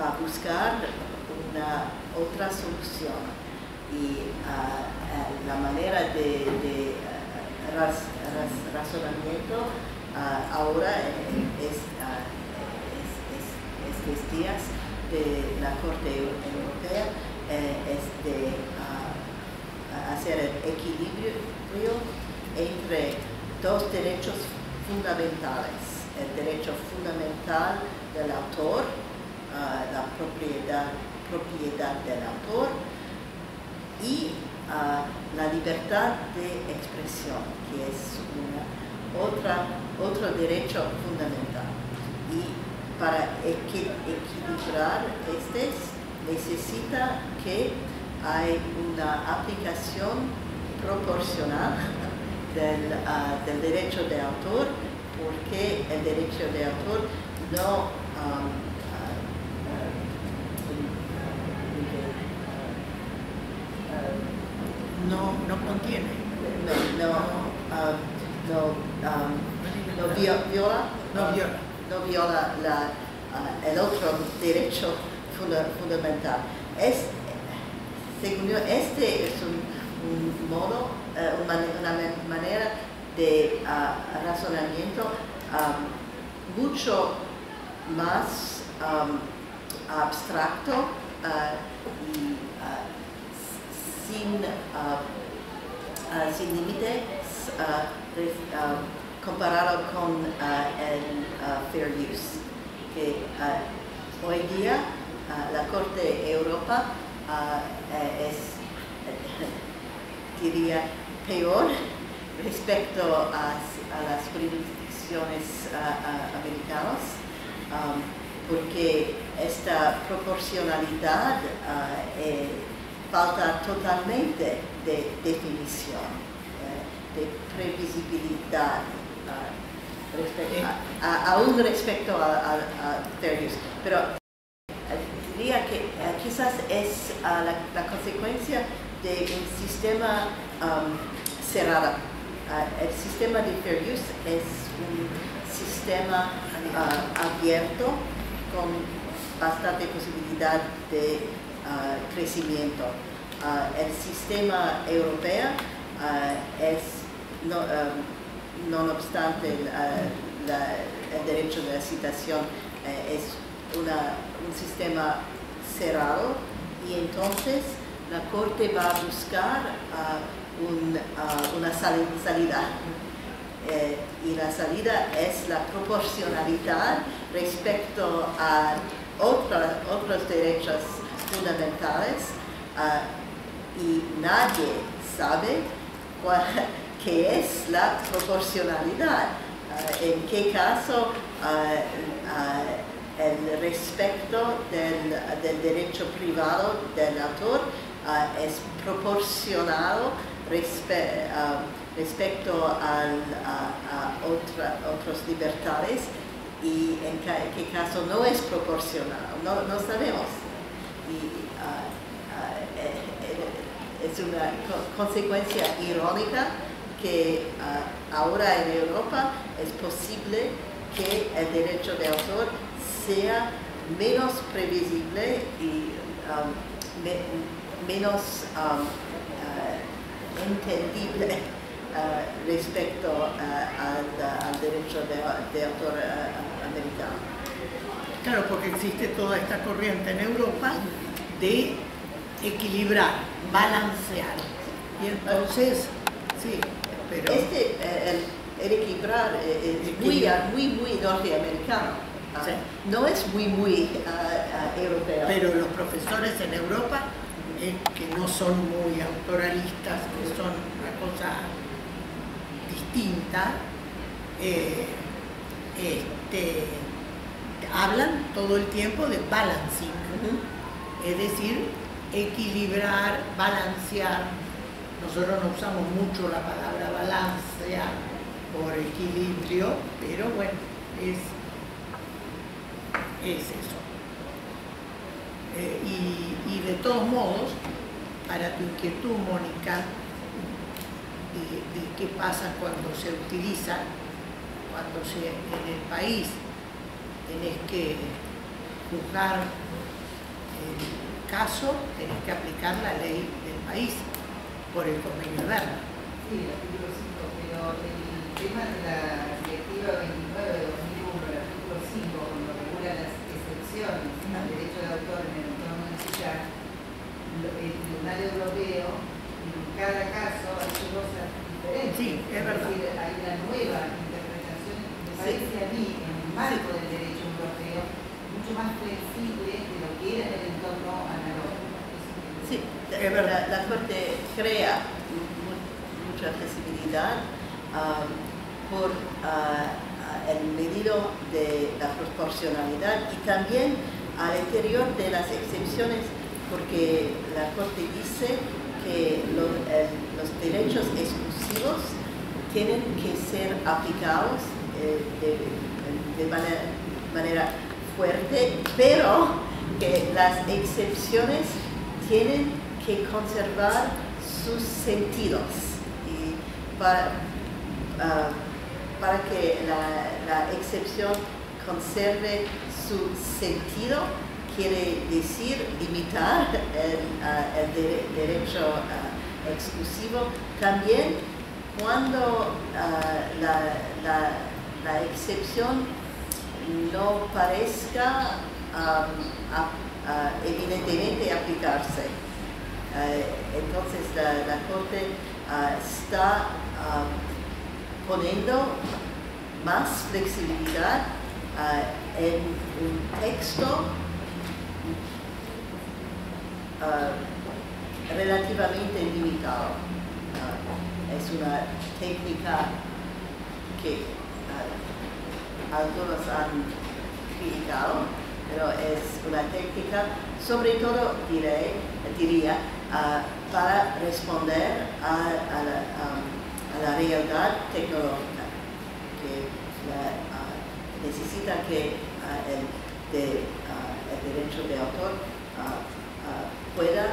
va a buscar una otra solución. Y ah, ah, la manera de, de, raz- raz- razonamiento ah, ahora eh, es, es, es- estos días de la Corte Eu- Europea eh, es de ah, a- hacer el equilibrio entre dos derechos fundamentales, el derecho fundamental del autor, ah, la propiedad, propiedad del autor y ah, la libertad de expresión, que es una otra, otro derecho fundamental. Y para equi- equilibrar estos necesita que hay una aplicación proporcional del, ah, del derecho de autor, porque el derecho de autor no um, ah, ah, No, no contiene. no, no, no, um, no vio- viola, No viola. no viola la, el otro derecho funda- fundamental. Es, según yo, este es un, modo, eh, una, mane- una man- manera de ah, razonamiento mucho más abstracto ah, y ah, sin sin límites comparado con el fair use, que hoy día la Corte Europa ah, eh, es, diría, peor respecto a, las jurisdicciones americanas, um, porque esta proporcionalidad ah, eh, falta totalmente de definición, eh, de previsibilidad, respecto a- a- aún respecto a, a, a. Pero diría que eh, quizás es ah, la, consecuencia de un sistema um, cerrado, ah, el sistema de fair use es un sistema ah, abierto con bastante posibilidad de crecimiento. El sistema europeo es, no, no obstante el derecho de la citación, eh, es un sistema cerrado y entonces la Corte va a buscar un, una sali- salida. Eh, y la salida es la proporcionalidad respecto a otras, otros derechos fundamentales ah, y nadie sabe qué es la proporcionalidad, ah, en qué caso ah, el respeto del, derecho privado del autor ah, es proporcionado ah, respecto a, a otra- otras libertades y en qué caso no es proporcionado, no, no sabemos. Ah, eh, eh, es una co- consecuencia irónica que ah, ahora en Europa es posible que el derecho de autor sea menos previsible y um, me- menos um, ah, entendible ah, respecto al, al derecho de, de autor ah, americano. Claro, porque existe toda esta corriente en Europa de equilibrar, balancear. Y entonces, sí, pero Este, eh, el, el equilibrar eh, es muy, muy, muy norteamericano. No es muy, muy ah, europeo. pero los profesores en Europa eh, que no son muy autoralistas, que son una cosa distinta, eh, este, hablan todo el tiempo de balancing, es decir, equilibrar, balancear. Nosotros no usamos mucho la palabra balancear por equilibrio, pero bueno, es, es eso. Eh, y, y de todos modos, para tu inquietud, Mónica, de, de qué pasa cuando se utiliza, cuando se en el país tenés que juzgar el caso, tenés que aplicar la ley del país por el convenio de Berna. Sí, el artículo 5, pero el tema de la directiva 29 de 2001, el artículo 5, cuando regula las excepciones al derecho de autor en el entorno lo- el Tribunal Europeo, en cada caso, ha hecho cosas diferentes. Sí, es verdad. decir, hay una nueva interpretación, me parece a mí, en el marco del derecho europeo, mucho más flexible de lo que era en el entorno analógico. Sí, Es la, verdad. la Corte crea mu- mucha flexibilidad ah, por ah, el medido de la proporcionalidad y también al interior de las excepciones, porque la Corte dice que el- los derechos exclusivos tienen que ser aplicados eh, de, manera, fuerte, pero que las excepciones tienen que conservar sus sentidos para, para que la, excepción conserve su sentido quiere decir limitar el, de- derecho ah, exclusivo también cuando ah, la, excepción no parezca ah, evidentemente aplicarse. Eh, entonces la, Corte está ah, poniendo más flexibilidad ah, en un texto ah, relativamente limitado. Ah, es una técnica que algunos han criticado, pero es una técnica, sobre todo diré, diría, para responder a, la, la realidad tecnológica, que ah, necesita que ah, ah, el, derecho de autor pueda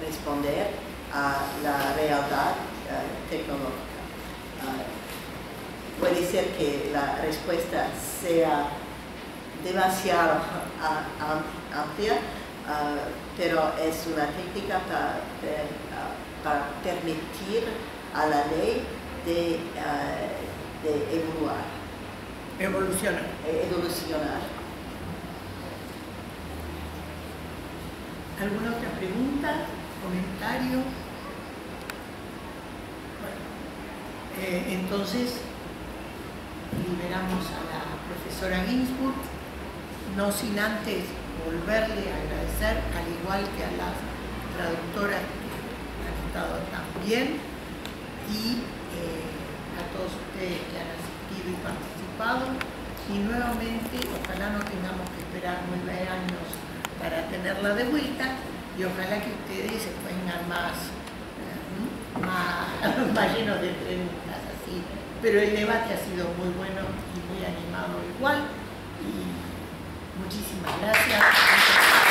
responder a la realidad tecnológica. puede ser que la respuesta sea demasiado amplia, pero es una técnica para para permitir a la ley de, de evoluar, Evoluciona. eh, evolucionar. ¿Alguna otra pregunta? ¿Comentario? Bueno, eh, entonces liberamos a la profesora Ginsburg, no sin antes volverle a agradecer, al igual que a las traductoras también, y eh, a todos ustedes que han asistido y participado. Y nuevamente, ojalá no tengamos que esperar nueve años para tenerla de vuelta y ojalá que ustedes se vengan más, eh, más, más llenos de preguntas así. Pero el debate ha sido muy bueno y muy animado igual. Y muchísimas gracias.